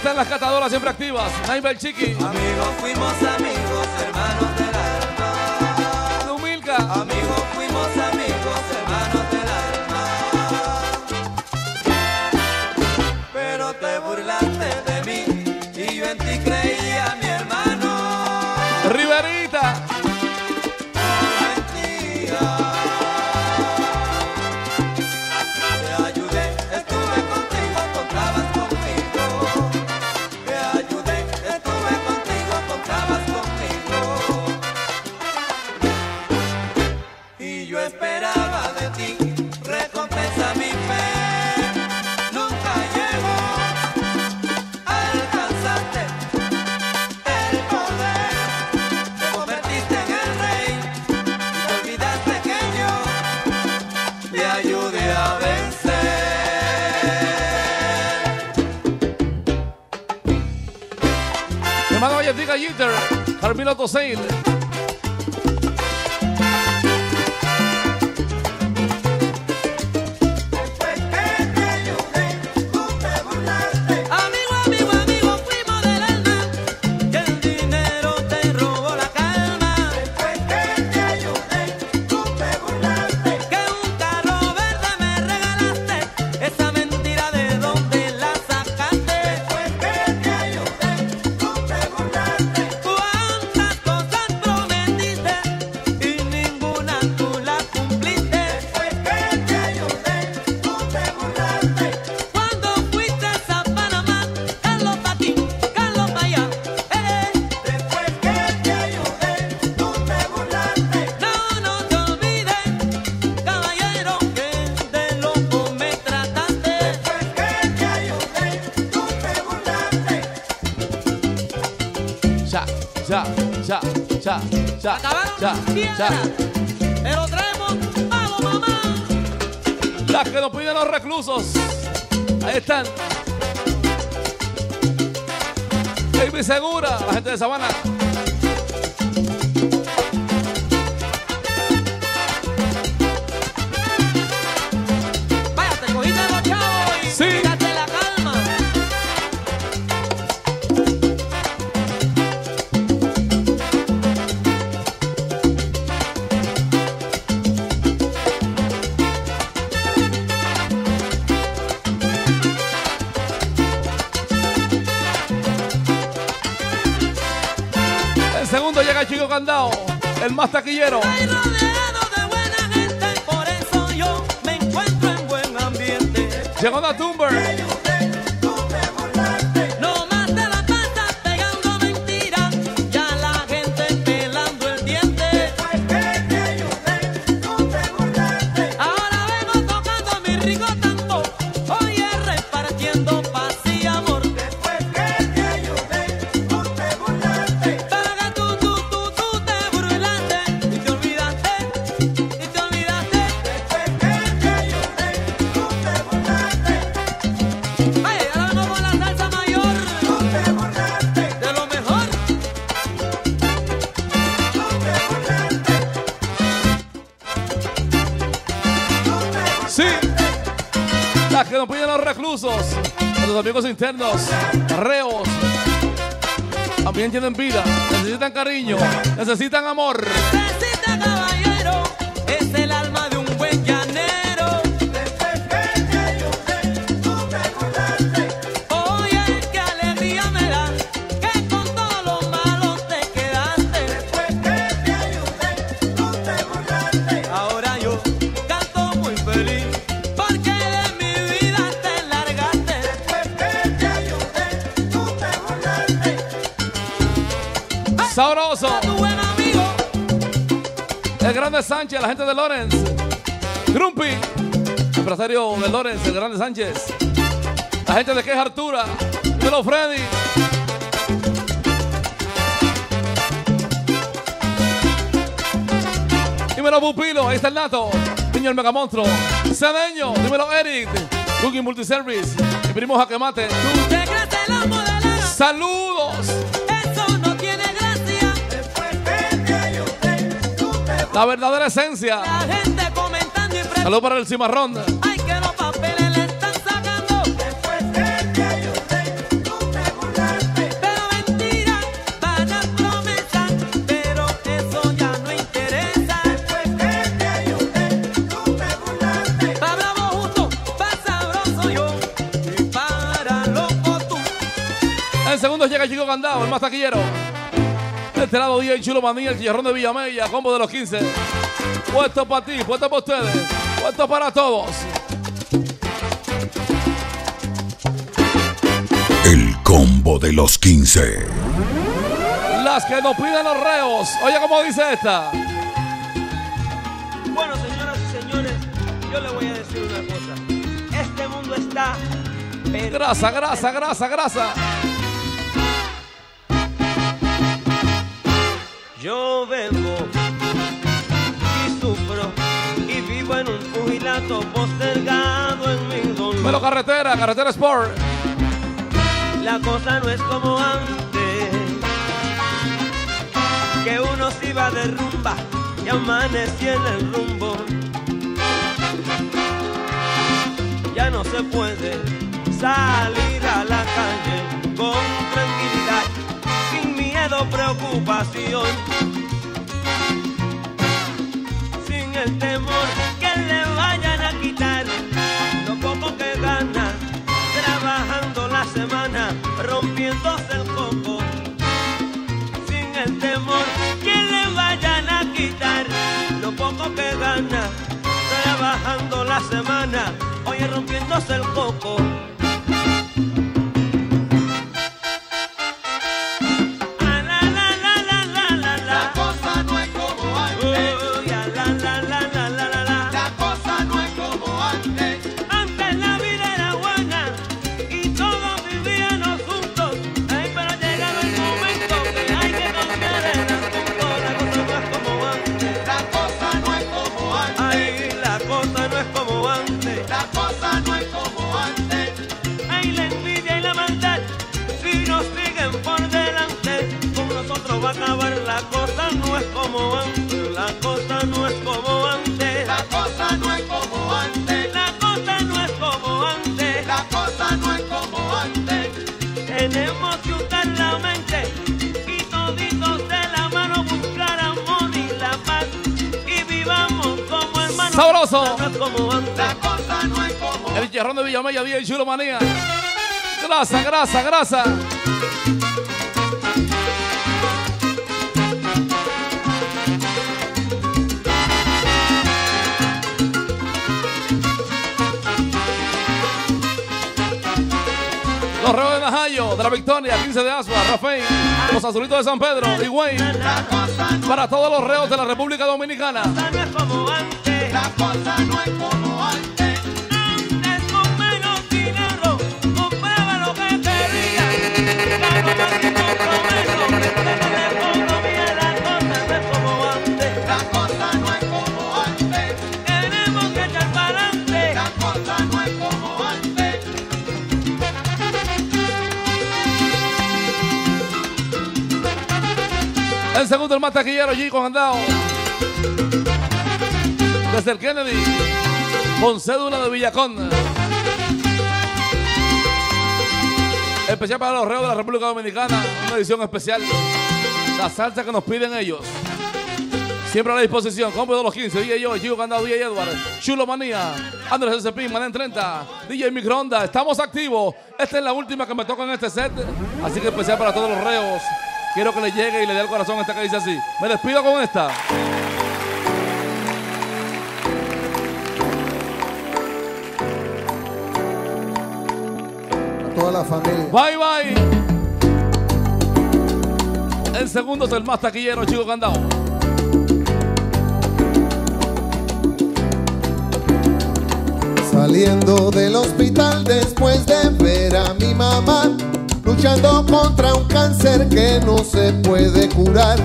Están las catadoras siempre activas. Naibel Chiqui. Amigos fuimos amigos, hermanos del alma. Humilca. Amigos Milan Tosain. Sabana. Amigos internos, reos. También tienen vida, necesitan cariño, necesitan amor. Sabroso. El grande Sánchez, la gente de Lorenz. Grumpy, empresario de Lorenz, el grande Sánchez. La gente de Queja Artura, de los Freddy. Dímelo Pupilo, ahí está el Nato. Niño el Megamonstruo. Cedeño, dímelo Eric. Cooking Multiservice. Mi primo Jaquemate. Te La verdadera esencia. La gente comentando y pre- Saludos para el cimarrón. Ay, que los papeles le están sacando. Pero mentira, van a promesas, pero eso ya no interesa. Pa' bravo justo, pa' sabroso yo, y para loco tú. En segundos llega el chico candado, el más taquillero. De este lado, día y chulo manía, el chillarrón de Villamella, combo de los 15. Puesto para ti, puesto para ustedes, puesto para todos. El combo de los 15. Las que nos piden los reos. Oye, ¿cómo dice esta? Bueno, señoras y señores, yo le voy a decir una cosa. Este mundo está... Grasa, grasa, grasa, grasa. Yo vengo y sufro y vivo en un pugilato postergado en mi dolor. Melo carretera, carretera Sport. La cosa no es como antes, que uno se iba de rumba y amanecía en el rumbo. Ya no se puede salir a la calle con tranquilidad, miedo, preocupación, sin el temor que le vayan a quitar lo poco que gana trabajando la semana, rompiéndose el coco, sin el temor que le vayan a quitar lo poco que gana, trabajando la semana, oye, rompiéndose el coco. Como El chicharrón de Villamella, y chulo manía. Grasa, grasa, grasa. Los reos de Najayo, de la Victoria, 15 de Asua, Rafael, los azulitos de San Pedro, Higüey. Para todos los reos de la República Dominicana. El segundo, el más taquillero, G con andado. Desde el Kennedy, con cédula de Villacón. Especial para los reos de la República Dominicana, una edición especial. La salsa que nos piden ellos. Siempre a la disposición. Compre de los 15. DJ yo, Chico Candado, DJ Edward, Chulo Manía, Andrés S.P., Manen 30, DJ Microondas. Estamos activos. Esta es la última que me toca en este set. Así que especial para todos los reos. Quiero que le llegue y le dé el corazón esta que dice así. Me despido con esta. Toda la familia. Bye bye. El segundo es el más taquillero, Chico Candado. Saliendo del hospital después de ver a mi mamá luchando contra un cáncer que no se puede curar.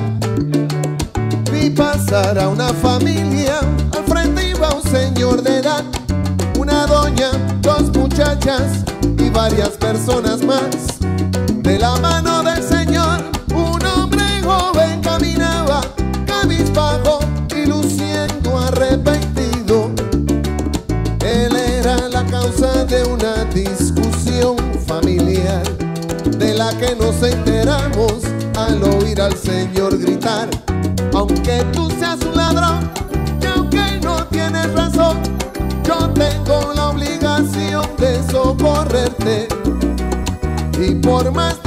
Vi pasar a una familia, al frente iba un señor de edad, dos muchachas y varias personas más. De la mano del señor, un hombre joven caminaba, cabizbajo y luciendo arrepentido. Él era la causa de una discusión familiar de la que nos enteramos al oír al Señor gritar. Aunque tú seas un ladrón y aunque no tienes razón, yo tengo la socorrerte. Y por más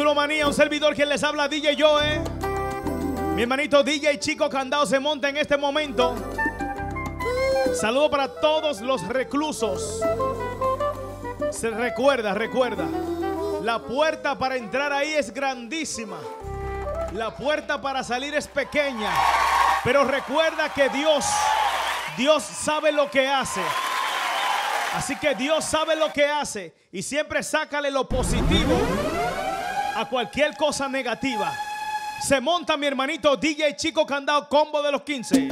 Un servidor quien les habla, DJ Joe. Mi hermanito DJ Chico Candado se monta en este momento. Saludo para todos los reclusos. Se recuerda, recuerda. La puerta para entrar ahí es grandísima. La puerta para salir es pequeña. Pero recuerda que Dios, Dios sabe lo que hace. Así que Dios sabe lo que hace. Y siempre sácale lo positivo a cualquier cosa negativa. Se monta mi hermanito DJ Chico Candado, combo de los 15.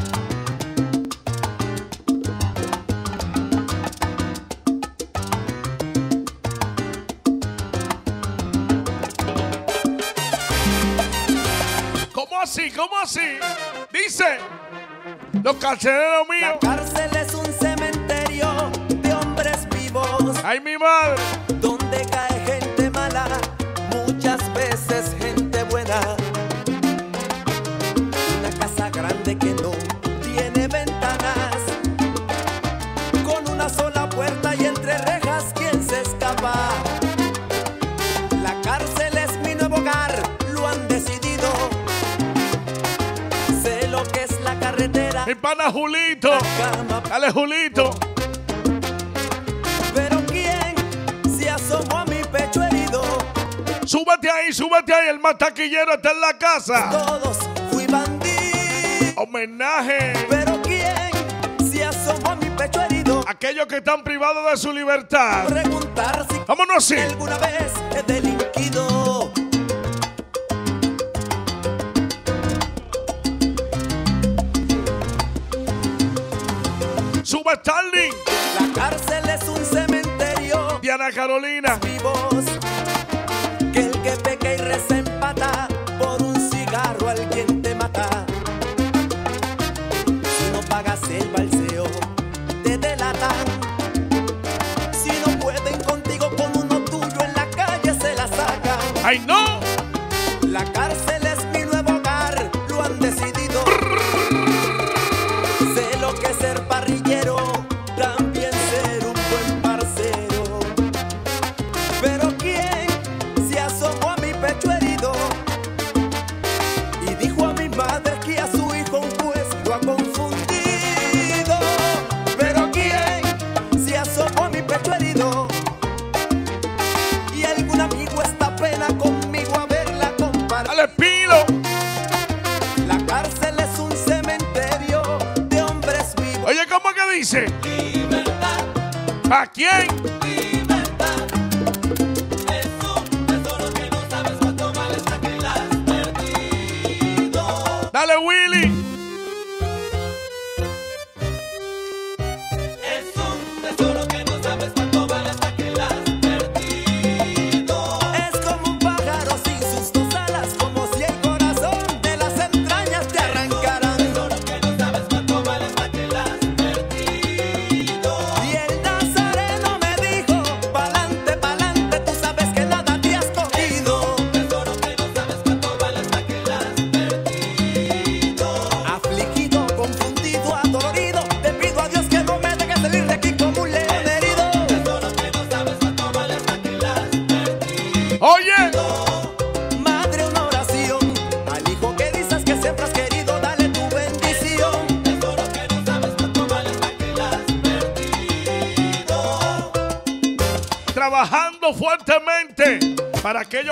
¿Cómo así? ¿Cómo así? Dice, los carceleros míos. Cárcel es un cementerio de hombres vivos. Ay, mi madre. Carretera. Mi pana Julito. Dale, Julito. Pero ¿quién se asomó a mi pecho herido? Súbete ahí, súbete ahí. El más taquillero está en la casa. Todos fui bandido. Homenaje. Pero ¿quién se asomó a mi pecho herido? Aquellos que están privados de su libertad. Preguntar si Vámonos así. alguna vez he delinquido. Carolina. Vivos. Que el que peca y reza empata. Por un cigarro alguien te mata. Si no pagas el balseo, te delatan. Si no pueden contigo con uno tuyo en la calle se la sacan. ¡Ay, no! La cárcel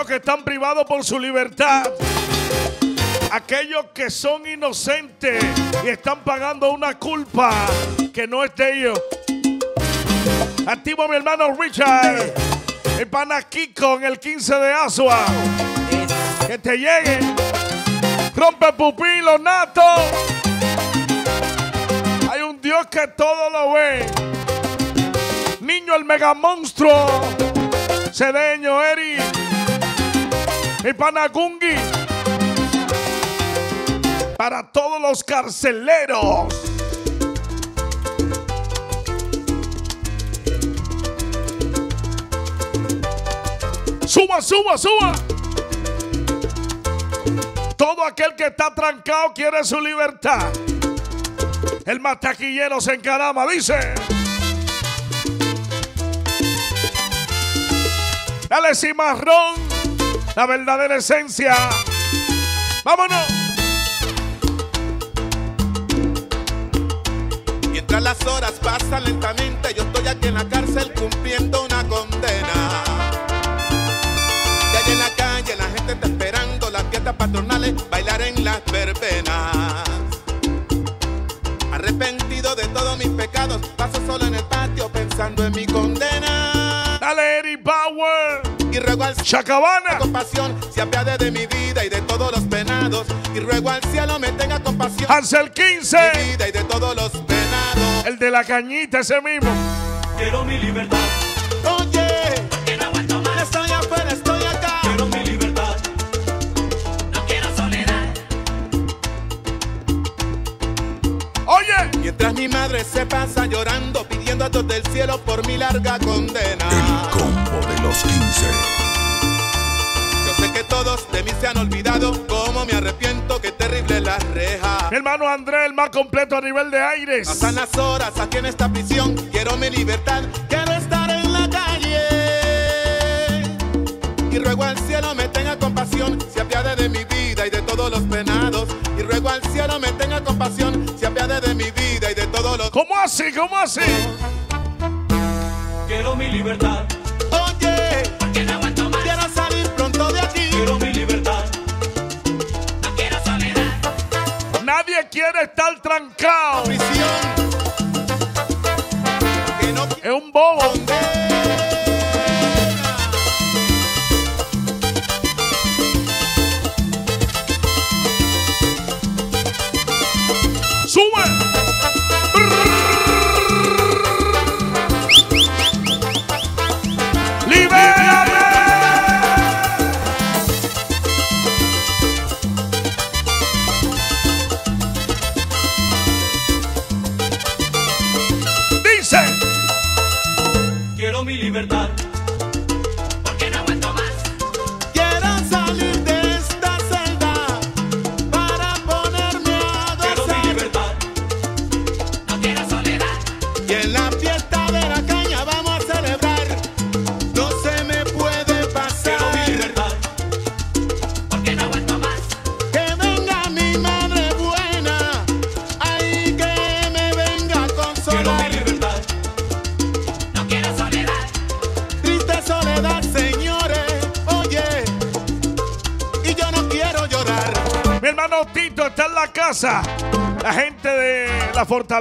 que están privados por su libertad. Aquellos que son inocentes y están pagando una culpa que no es de ellos. Activo mi hermano Richard. El pana Kiko en el 15 de Asua. Que te llegue. Rompe pupilo, nato. Hay un Dios que todo lo ve. Niño el mega monstruo. Cedeño, Eri. Mi pana Gungi. Para todos los carceleros. Suba, suba, suba. Todo aquel que está trancado quiere su libertad. El más taquillero se encarama, dice. Dale cimarrón, la verdadera esencia. Vámonos. Mientras las horas pasan lentamente, yo estoy aquí en la cárcel cumpliendo una condena. Y allá en la calle la gente está esperando las fiestas patronales, bailar en las verbenas. Arrepentido de todos mis pecados, paso solo en el patio pensando en mi condena. Dale, Eddie Power. Ruego al Chacabana. compasión, se apiade de mi vida y de todos los penados. Y ruego al cielo me tenga compasión. Hansel 15. De mi vida y de todos los penados. El de la cañita, ese mismo. Quiero mi libertad. Oye, Que no aguanto más. estoy afuera, estoy acá. Quiero mi libertad. No quiero soledad. Oye. Mientras mi madre se pasa llorando, pidiendo a Dios del cielo por mi larga condena. El combo de los 15. Sé que todos de mí se han olvidado, cómo me arrepiento, qué terrible la reja. Mi hermano André, el más completo a nivel de aires. Pasan las horas aquí en esta prisión, quiero mi libertad, quiero estar en la calle. Y ruego al cielo me tenga compasión, se apiade de mi vida y de todos los penados. Y ruego al cielo me tenga compasión, se apiade de mi vida y de todos los... ¿Cómo así? ¿Cómo así? Quiero mi libertad. Nadie quiere estar trancado.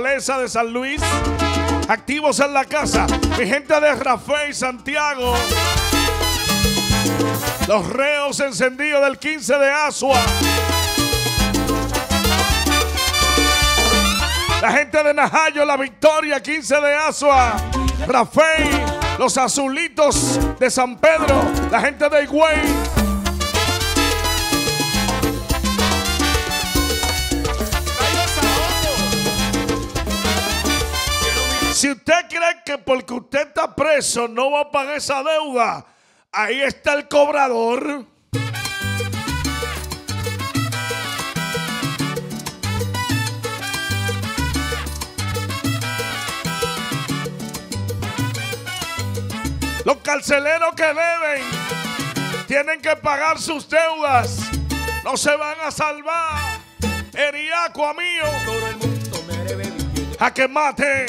De San Luis. Activos en la casa. Mi gente de Rafael Santiago. Los reos encendidos del 15 de Asua. La gente de Najayo, la victoria, 15 de Asua. Rafael, los azulitos de San Pedro. La gente de Higüey. Que porque usted está preso no va a pagar esa deuda, ahí está el cobrador. Los carceleros que deben tienen que pagar sus deudas. No se van a salvar. Eriaco, amigo. A que mate.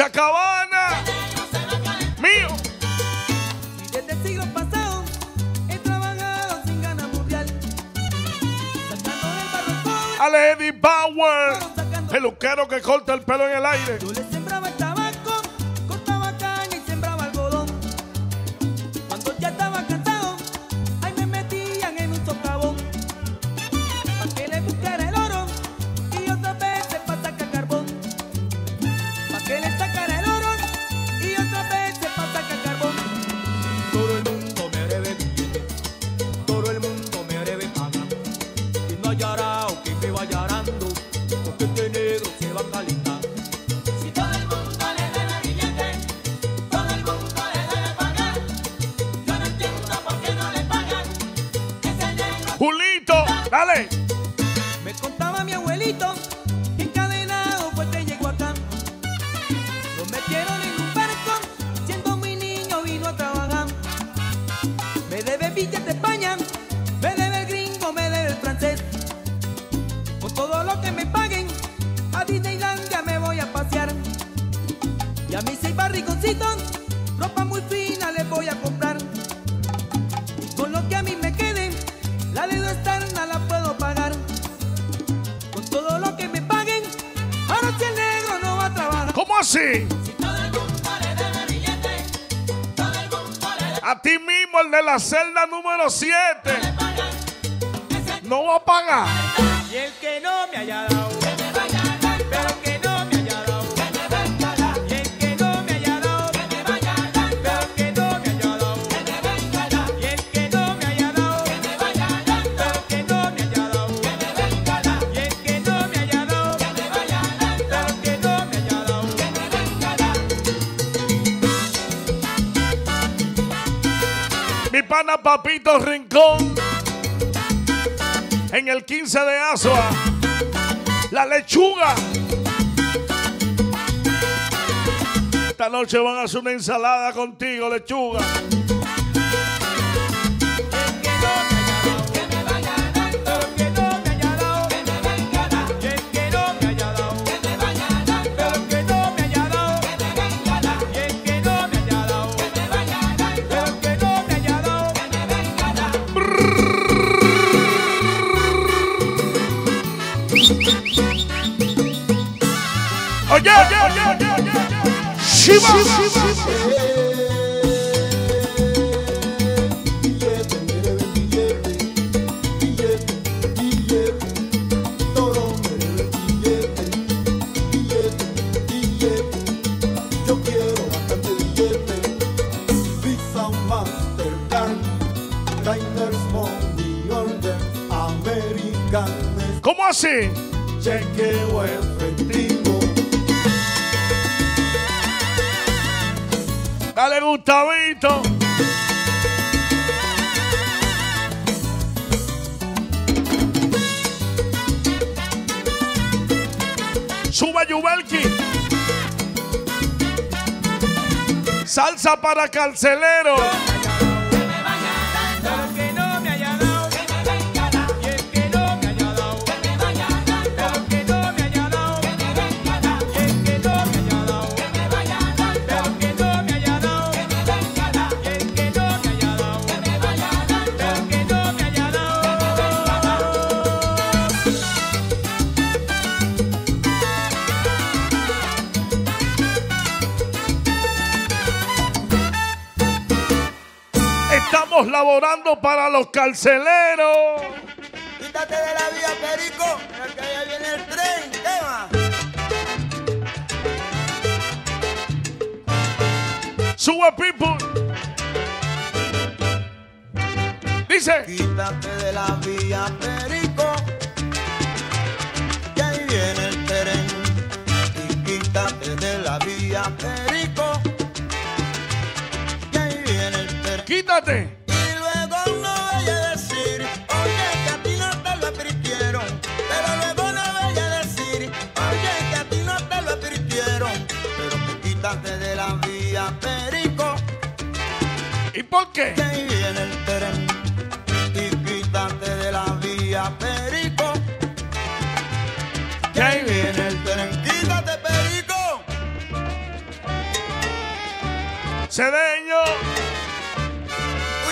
Chacabana. Mío. Y desde el siglo pasado he trabajado sin gana mundial. Saltando del barro pobre. Ale Eddie Bauer. Peluquero que corta el pelo en el aire. la celda número 7. No va a pagar. Y el que no me haya dado. pana Papito Rincón. En el 15 de Asua. La lechuga. Esta noche van a hacer una ensalada contigo, lechuga. oye, Shiva. ¿Cómo así? Salsa para carcelero. para los carceleros. Quítate de la vía, Perico, que allá viene el tren, tema. Sube, people. Dice. Quítate de la vía, Perico.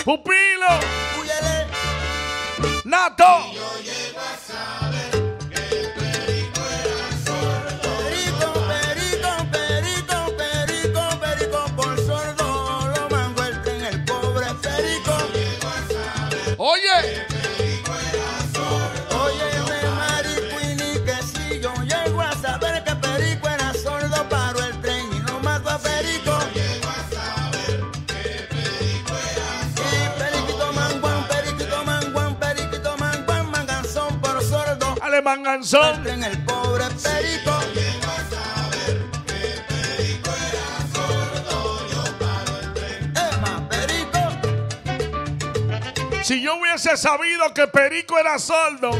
Pupilo. Nato. Manganzón. En el pobre perico. Emma, perico. Si yo hubiese sabido que Perico era sordo,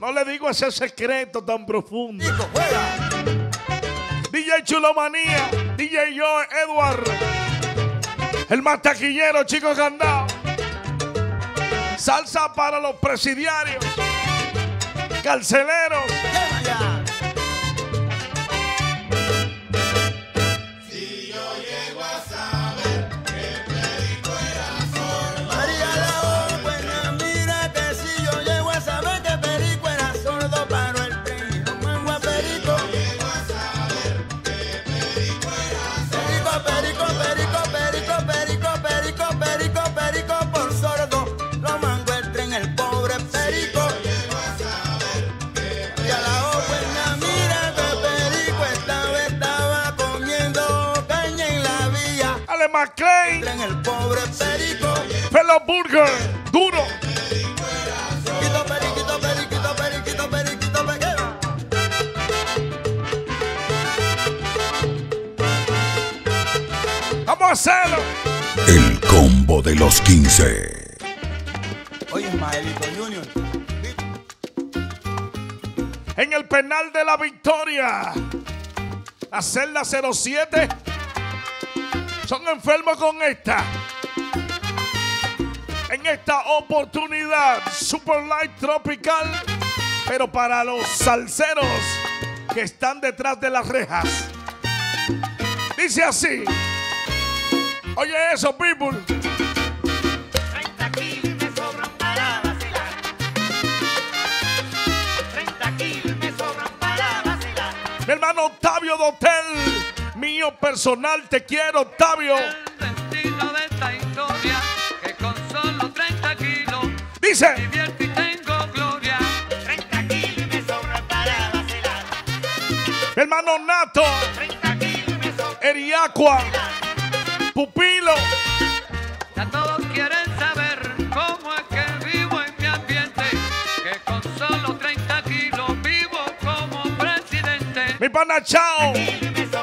no le digo ese secreto tan profundo. DJ Chulomanía, DJ Joe Edward, el más taquillero, chico candado. Salsa para los presidiarios, carceleros. Tren, el pobre Perico. Pelo Burger, duro. Periquito, periquito, periquito, periquito, periquito, pequero. Vamos a hacerlo. El combo de los 15. Oye, Ismaelito Junior. en el penal de la victoria. La celda 07 son enfermos con esta. En esta oportunidad, Super Light Tropical, pero para los salseros que están detrás de las rejas. Dice así. Oye eso, people. Mi hermano Octavio Dotel, mío personal, te quiero, Octavio. Estilo de esta historia que con solo 30 kilos Dice. divierto y tengo gloria. 30 kilos me sobran para vacilar. Hermano Nato, Eriacua, Pupilo. Ya todos quieren saber cómo es que vivo en mi ambiente. Que con solo 30 kilos vivo como presidente. Mi pana Chao,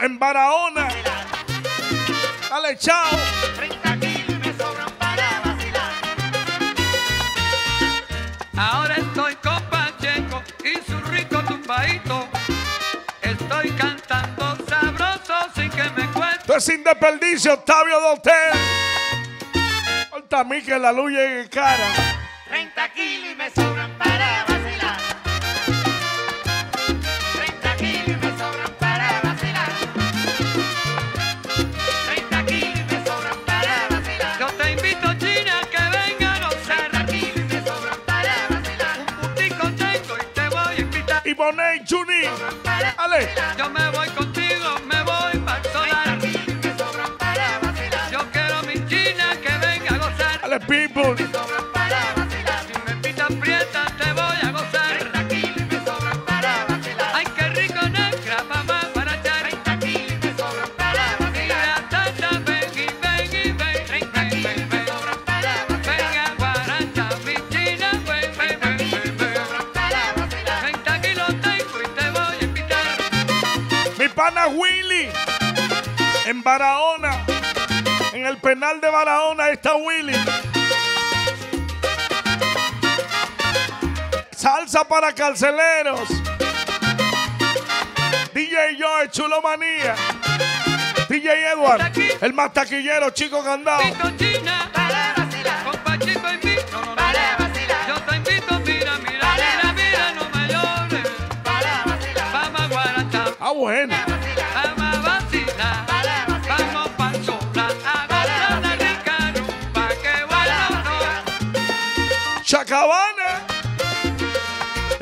en Barahona. Dale, Chao. Ahora estoy con Pacheco y su rico tumbadito. Estoy cantando sabroso sin que me cuente. Esto es sin desperdicio, Octavio Dotel. Falta a mí que la luz llegue en cara. 30 kilos y me sobran para Bonet, Juni. Dale. Yo me voy contigo, me voy para solar. Yo quiero mi China que venga a gozar. Dale, people. Barahona. En el penal de Barahona está Willy. Salsa para carceleros. DJ Joe, Chulo Manía. DJ Edward, el más taquillero, chico candado.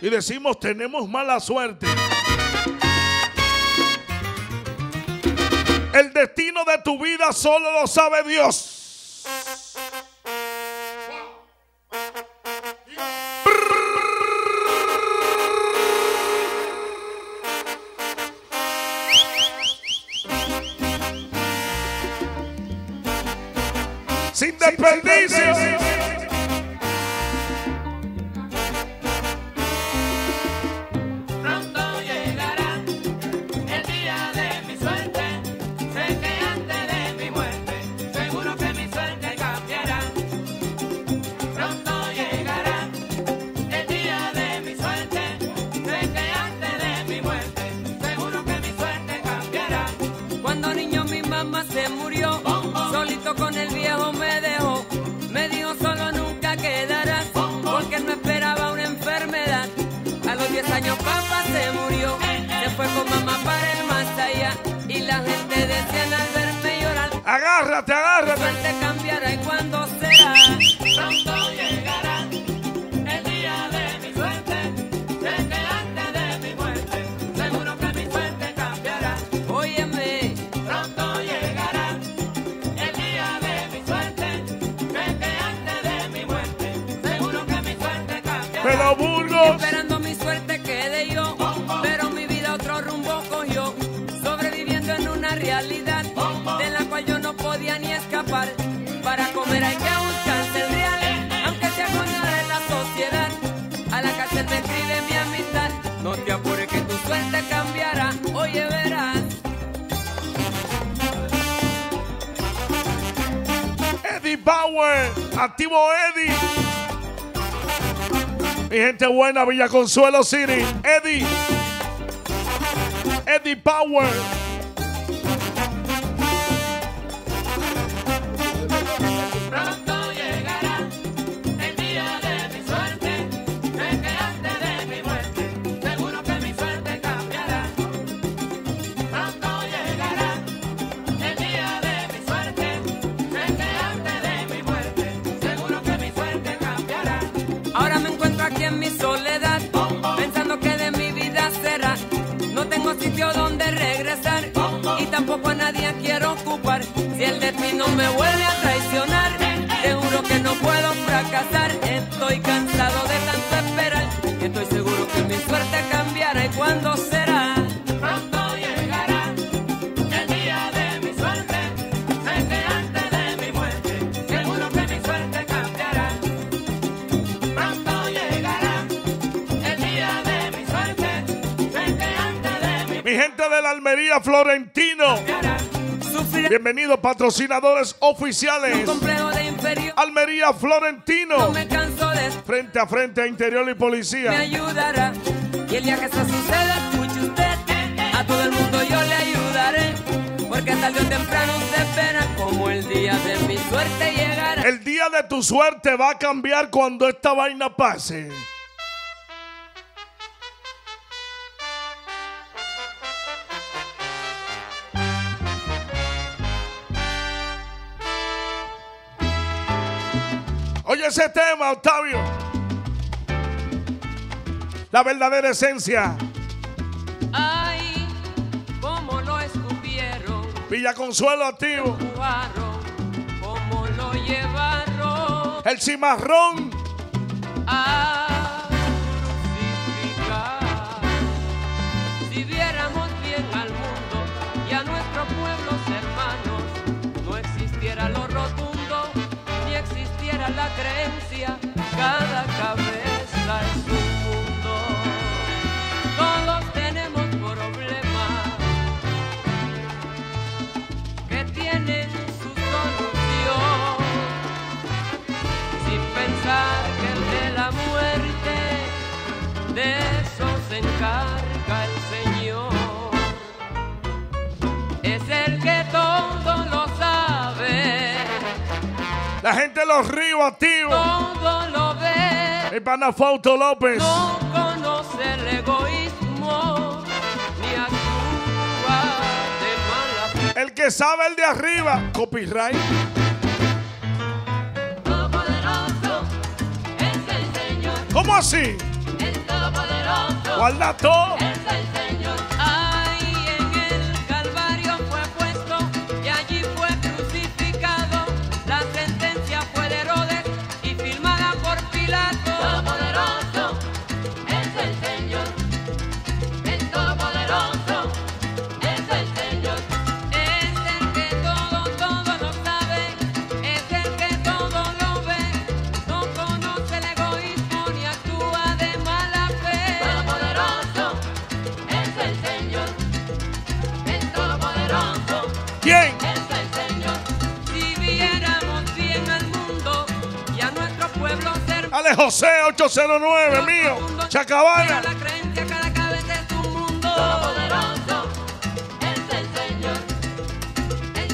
y decimos tenemos mala suerte. El destino de tu vida solo lo sabe Dios. Gente buena, Villa Consuelo City. Eddie. Eddie Bauer. No tengo sitio donde regresar y tampoco a nadie quiero ocupar. Si el destino me vuelve a traicionar, te juro que no puedo fracasar. Estoy cansado gente de la Almería Florentino. Bienvenidos patrocinadores oficiales. Almería Florentino. Me Frente a frente a Interior y me Policía. ayudará. Y el día que eso suceda, escuche usted, a todo el mundo yo le ayudaré. Porque tarde o temprano usted verá como el día de mi suerte llegará. El día de tu suerte va a cambiar cuando esta vaina pase. Ese tema, Octavio. La verdadera esencia. Ay, cómo lo escupieron, Villa Consuelo activo. cómo lo llevaron El cimarrón. a crucificar. Si viéramos bien al mundo y a nuestros pueblos hermanos, no existiera lo rotundo, la creencia, cada cabeza es un mundo. Todos tenemos problemas que tienen su solución, sin pensar que el de la muerte, de eso se encarga de los ríos activos. todo lo ve. El pana Fausto López. No conoce el egoísmo ni actúa de mala fe. El que sabe el de arriba. Copyright. Todopoderoso es el ¿Cómo así? El Todopoderoso Guarda todo.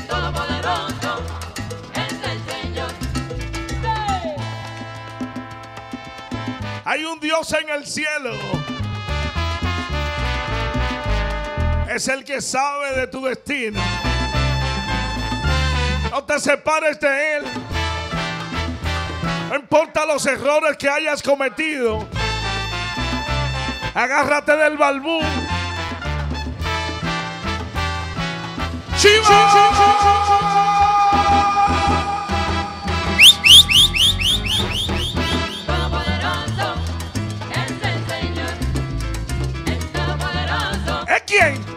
Todopoderoso es el Señor. Hay un Dios en el cielo. Es el que sabe de tu destino. No te separes de Él. No importa los errores que hayas cometido. Agárrate del balbú. Todopoderoso es el Señor. El Todopoderoso ¿Es quién?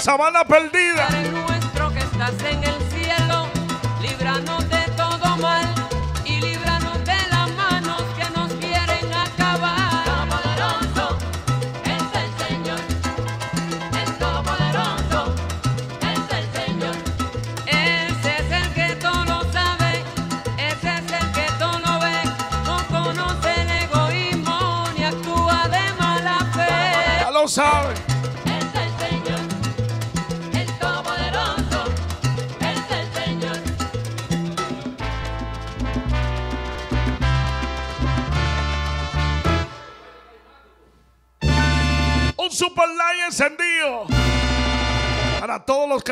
Sabana perdida.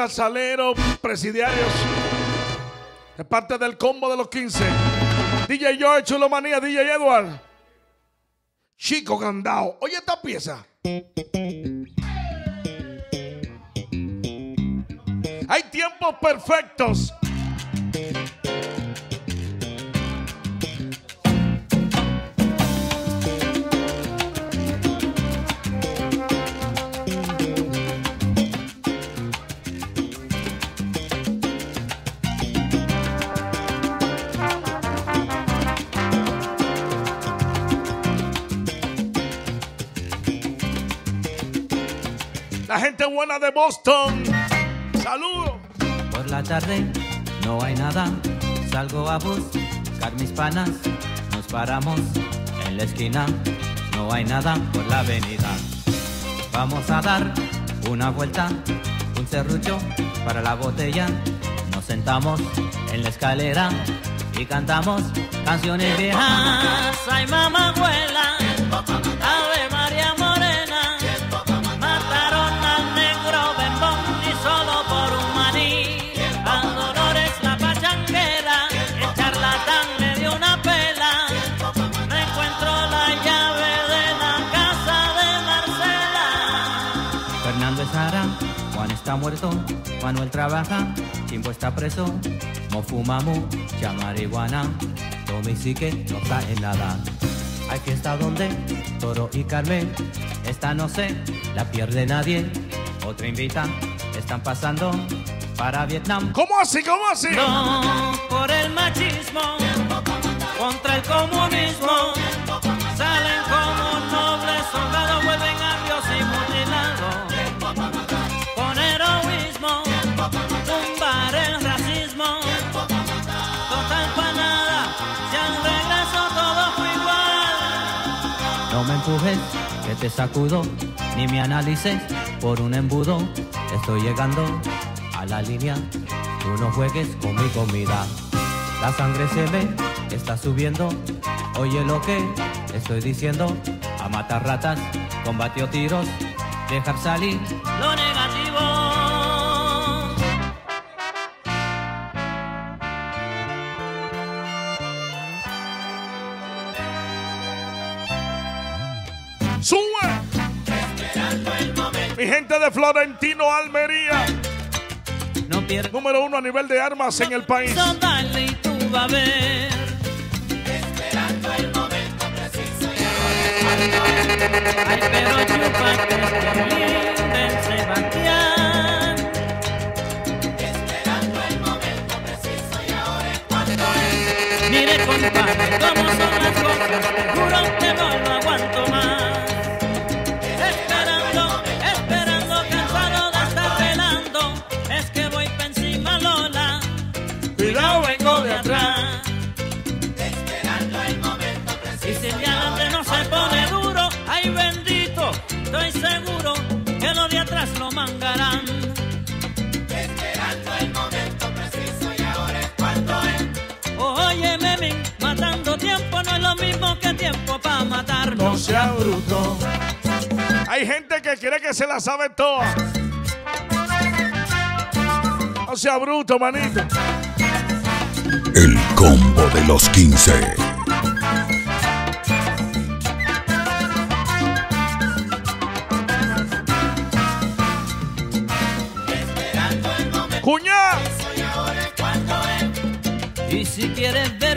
Calzaleros, presidiarios. De parte del combo de los 15. DJ George, Chulo Manía, DJ Edward. Chico Gandao. Oye esta pieza. Hay tiempos perfectos. Gente buena de Boston. Saludos. Por la tarde no hay nada, salgo a buscar mis panas, nos paramos en la esquina, no hay nada por la avenida. Vamos a dar una vuelta, un serrucho para la botella, nos sentamos en la escalera y cantamos canciones viejas. Ay mamá abuela, Ave María está muerto, Manuel trabaja, Chimbo está preso, no fuma mucha marihuana, Tommy sí que no trae nada. Hay fiesta donde Toro y Carmen, esta no sé, la pierde nadie. Otra invita, están pasando para Vietnam. ¿Cómo así? ¿Cómo así? No, por el machismo, contra el comunismo. Que te sacudo, ni me analices por un embudo. Estoy llegando a la línea, tú no juegues con mi comida. La sangre se me está subiendo. Oye lo que estoy diciendo. A matar ratas, combatió tiros, dejar salir lo negativo. Mi gente de Florentino Almería. Número uno a nivel de armas en el país. Dale y tú vas a ver. Ay, pero chupa que te linda el Sebastián. Mire, compadre, cómo son las cosas. Te juro que no cree que se la sabe toda. No sea bruto, manito. El combo de los 15. ¡Cuñá! Y si quieres verme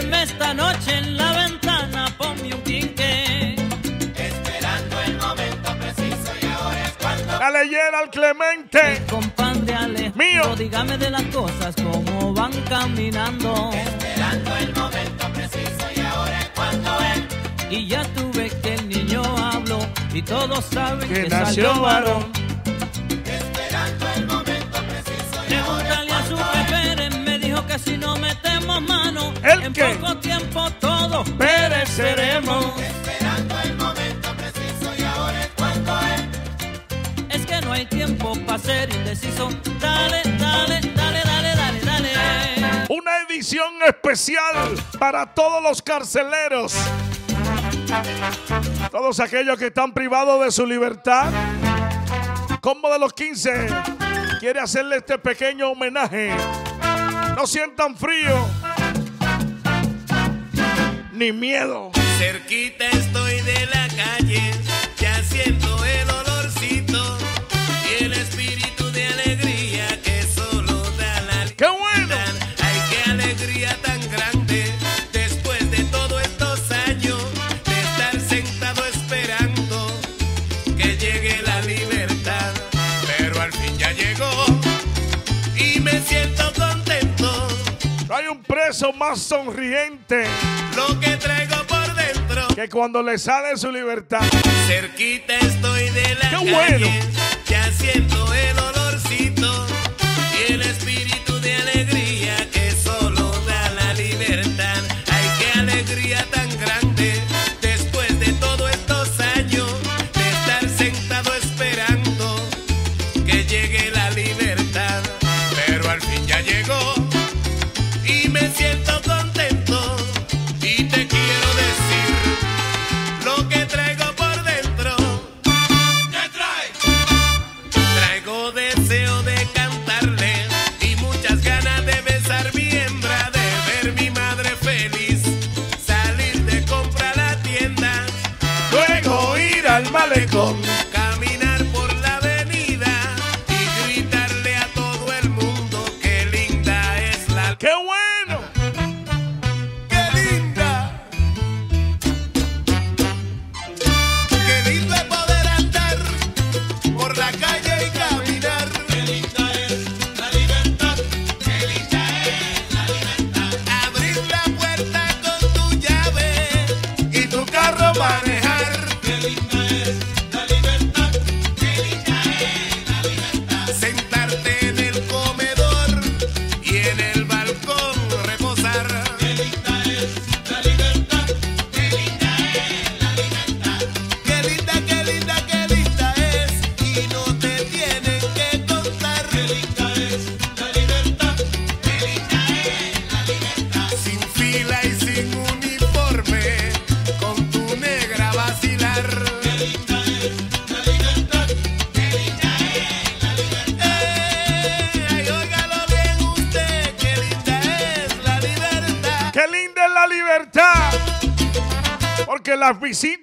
Clemente. De Alejandro, Mío. dígame de las cosas como van caminando. Esperando el momento preciso y ahora es cuando es. Y ya tuve que el niño habló y todos saben Que que, nació salió varón. Esperando el momento preciso. Pregúntale a su Pérez, me dijo que si no metemos mano, ¿El en qué? poco tiempo todos Pereceremos. Ser indeciso. Dale, dale, dale, dale, dale, dale. Una edición especial para todos los carceleros. Todos aquellos que están privados de su libertad. Combo de los 15 quiere hacerle este pequeño homenaje. No sientan frío ni miedo. Cerquita estoy de la calle, preso más sonriente Lo que traigo por dentro. que cuando le sale su libertad. Cerquita estoy de la ¡Qué calle, bueno! ya siento el olorcito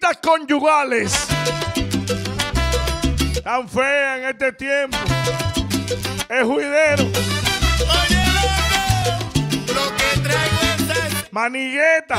visitas conyugales tan feas en este tiempo. Es juidero. Lo que traigo es Manigueta.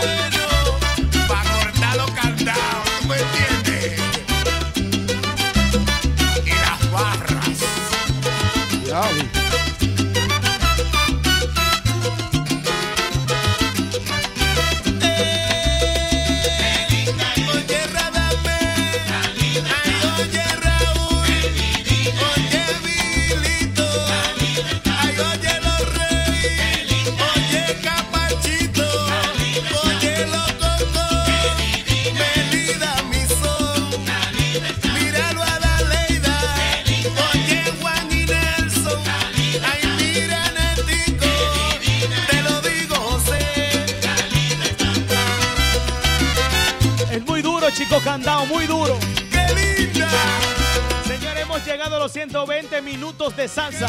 120 minutos de salsa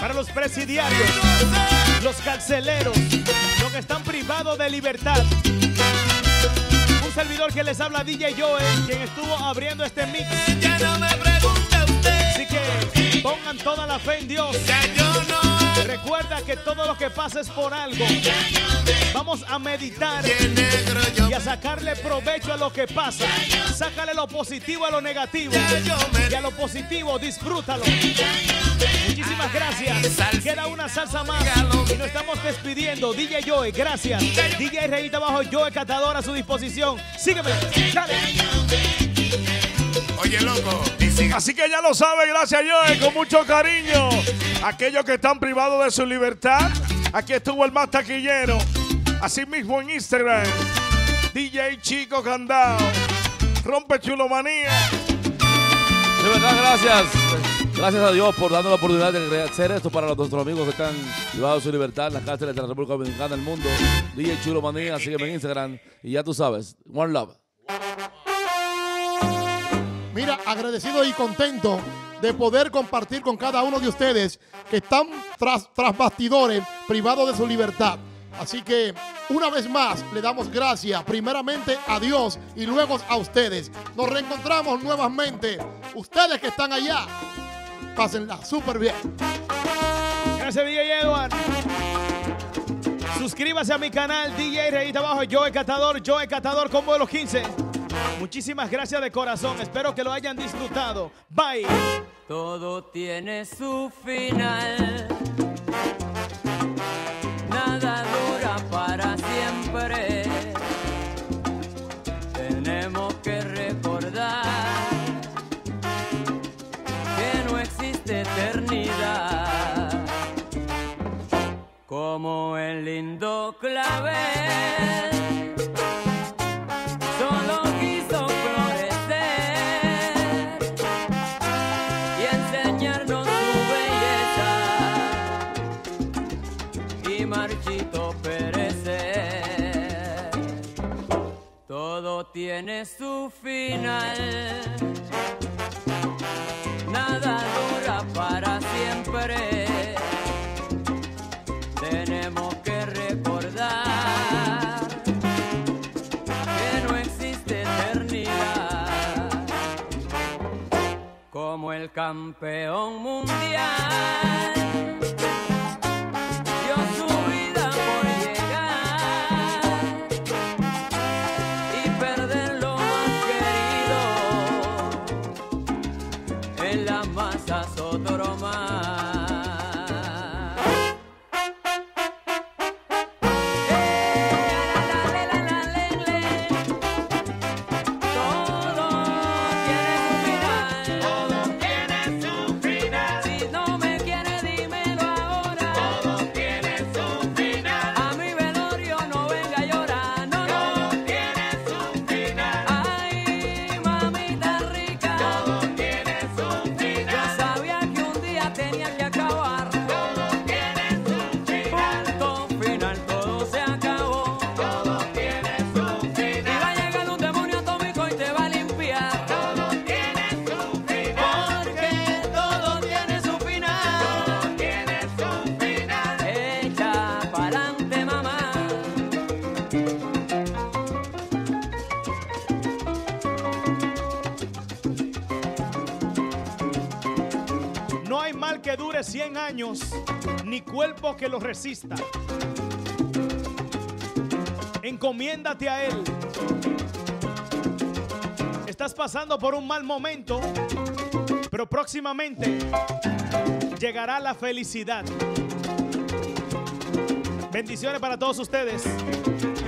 para los presidiarios, los carceleros, los que están privados de libertad. Un servidor que les habla DJ Joe, quien estuvo abriendo este mix. Así que pongan toda la fe en Dios. Recuerda que todo lo que pasa es por algo. Vamos a meditar y a sacarle provecho a lo que pasa. Sácale lo positivo a lo negativo. Y a lo positivo disfrútalo. Muchísimas gracias. Queda una salsa más. Y nos estamos despidiendo. DJ Joe, gracias. DJ Reyita Bajo, Joe Catador a su disposición. Sígueme. Dale. Oye, loco. Así que ya lo sabe, gracias Joe, con mucho cariño. Aquellos que están privados de su libertad, aquí estuvo el más taquillero. Así mismo en Instagram, DJ Chico Candao, Rompe Chulomanía. De verdad, gracias. Gracias a Dios por darnos la oportunidad de hacer esto para nuestros amigos que están privados de su libertad en las cárceles de la República Dominicana del mundo. DJ Chulo Manía, sígueme en Instagram. Y ya tú sabes, One Love. Mira, agradecido y contento de poder compartir con cada uno de ustedes que están tras, tras bastidores privados de su libertad. Así que una vez más le damos gracias primeramente a Dios y luego a ustedes. Nos reencontramos nuevamente. Ustedes que están allá, pásenla súper bien. Gracias, DJ Edward. Suscríbase a mi canal DJ Reyita Abajo, Joe Catador, Joe Catador Combo de los 15. Muchísimas gracias de corazón. Espero que lo hayan disfrutado. Bye. Todo tiene su final. Como el lindo clavel. Solo quiso florecer y enseñarnos su belleza y marchito perecer. Todo tiene su final, nada dura para siempre. Que recordar que no existe eternidad como el campeón mundial de 100 años, ni cuerpo que lo resista. Encomiéndate a Él. Estás pasando por un mal momento, pero próximamente llegará la felicidad. Bendiciones para todos ustedes.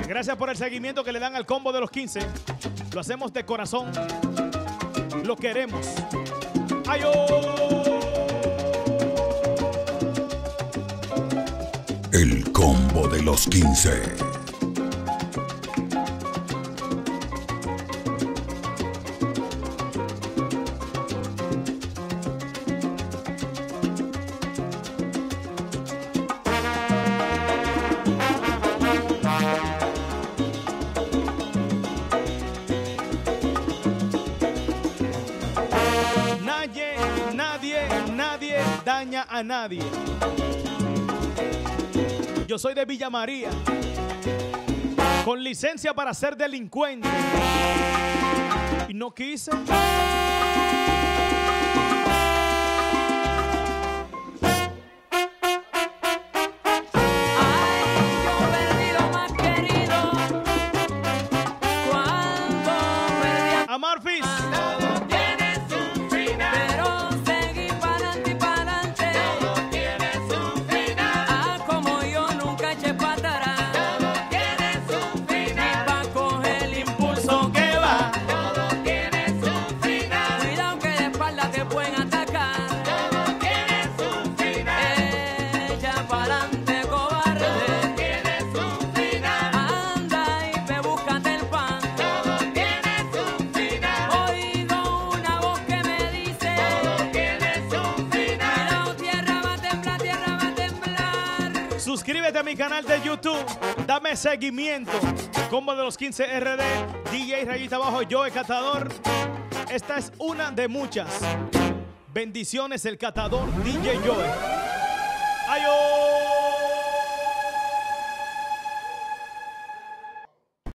Gracias por el seguimiento que le dan al combo de los 15. Lo hacemos de corazón. Lo queremos. ¡Ayo! El los 15. Nadie, nadie, daña a nadie. Soy de Villa María, con licencia para ser delincuente. Y no quise. Seguimiento. Combo de los 15 RD. DJ Rayita Abajo, yo catador. Esta es una de muchas. Bendiciones, el catador DJ Joe.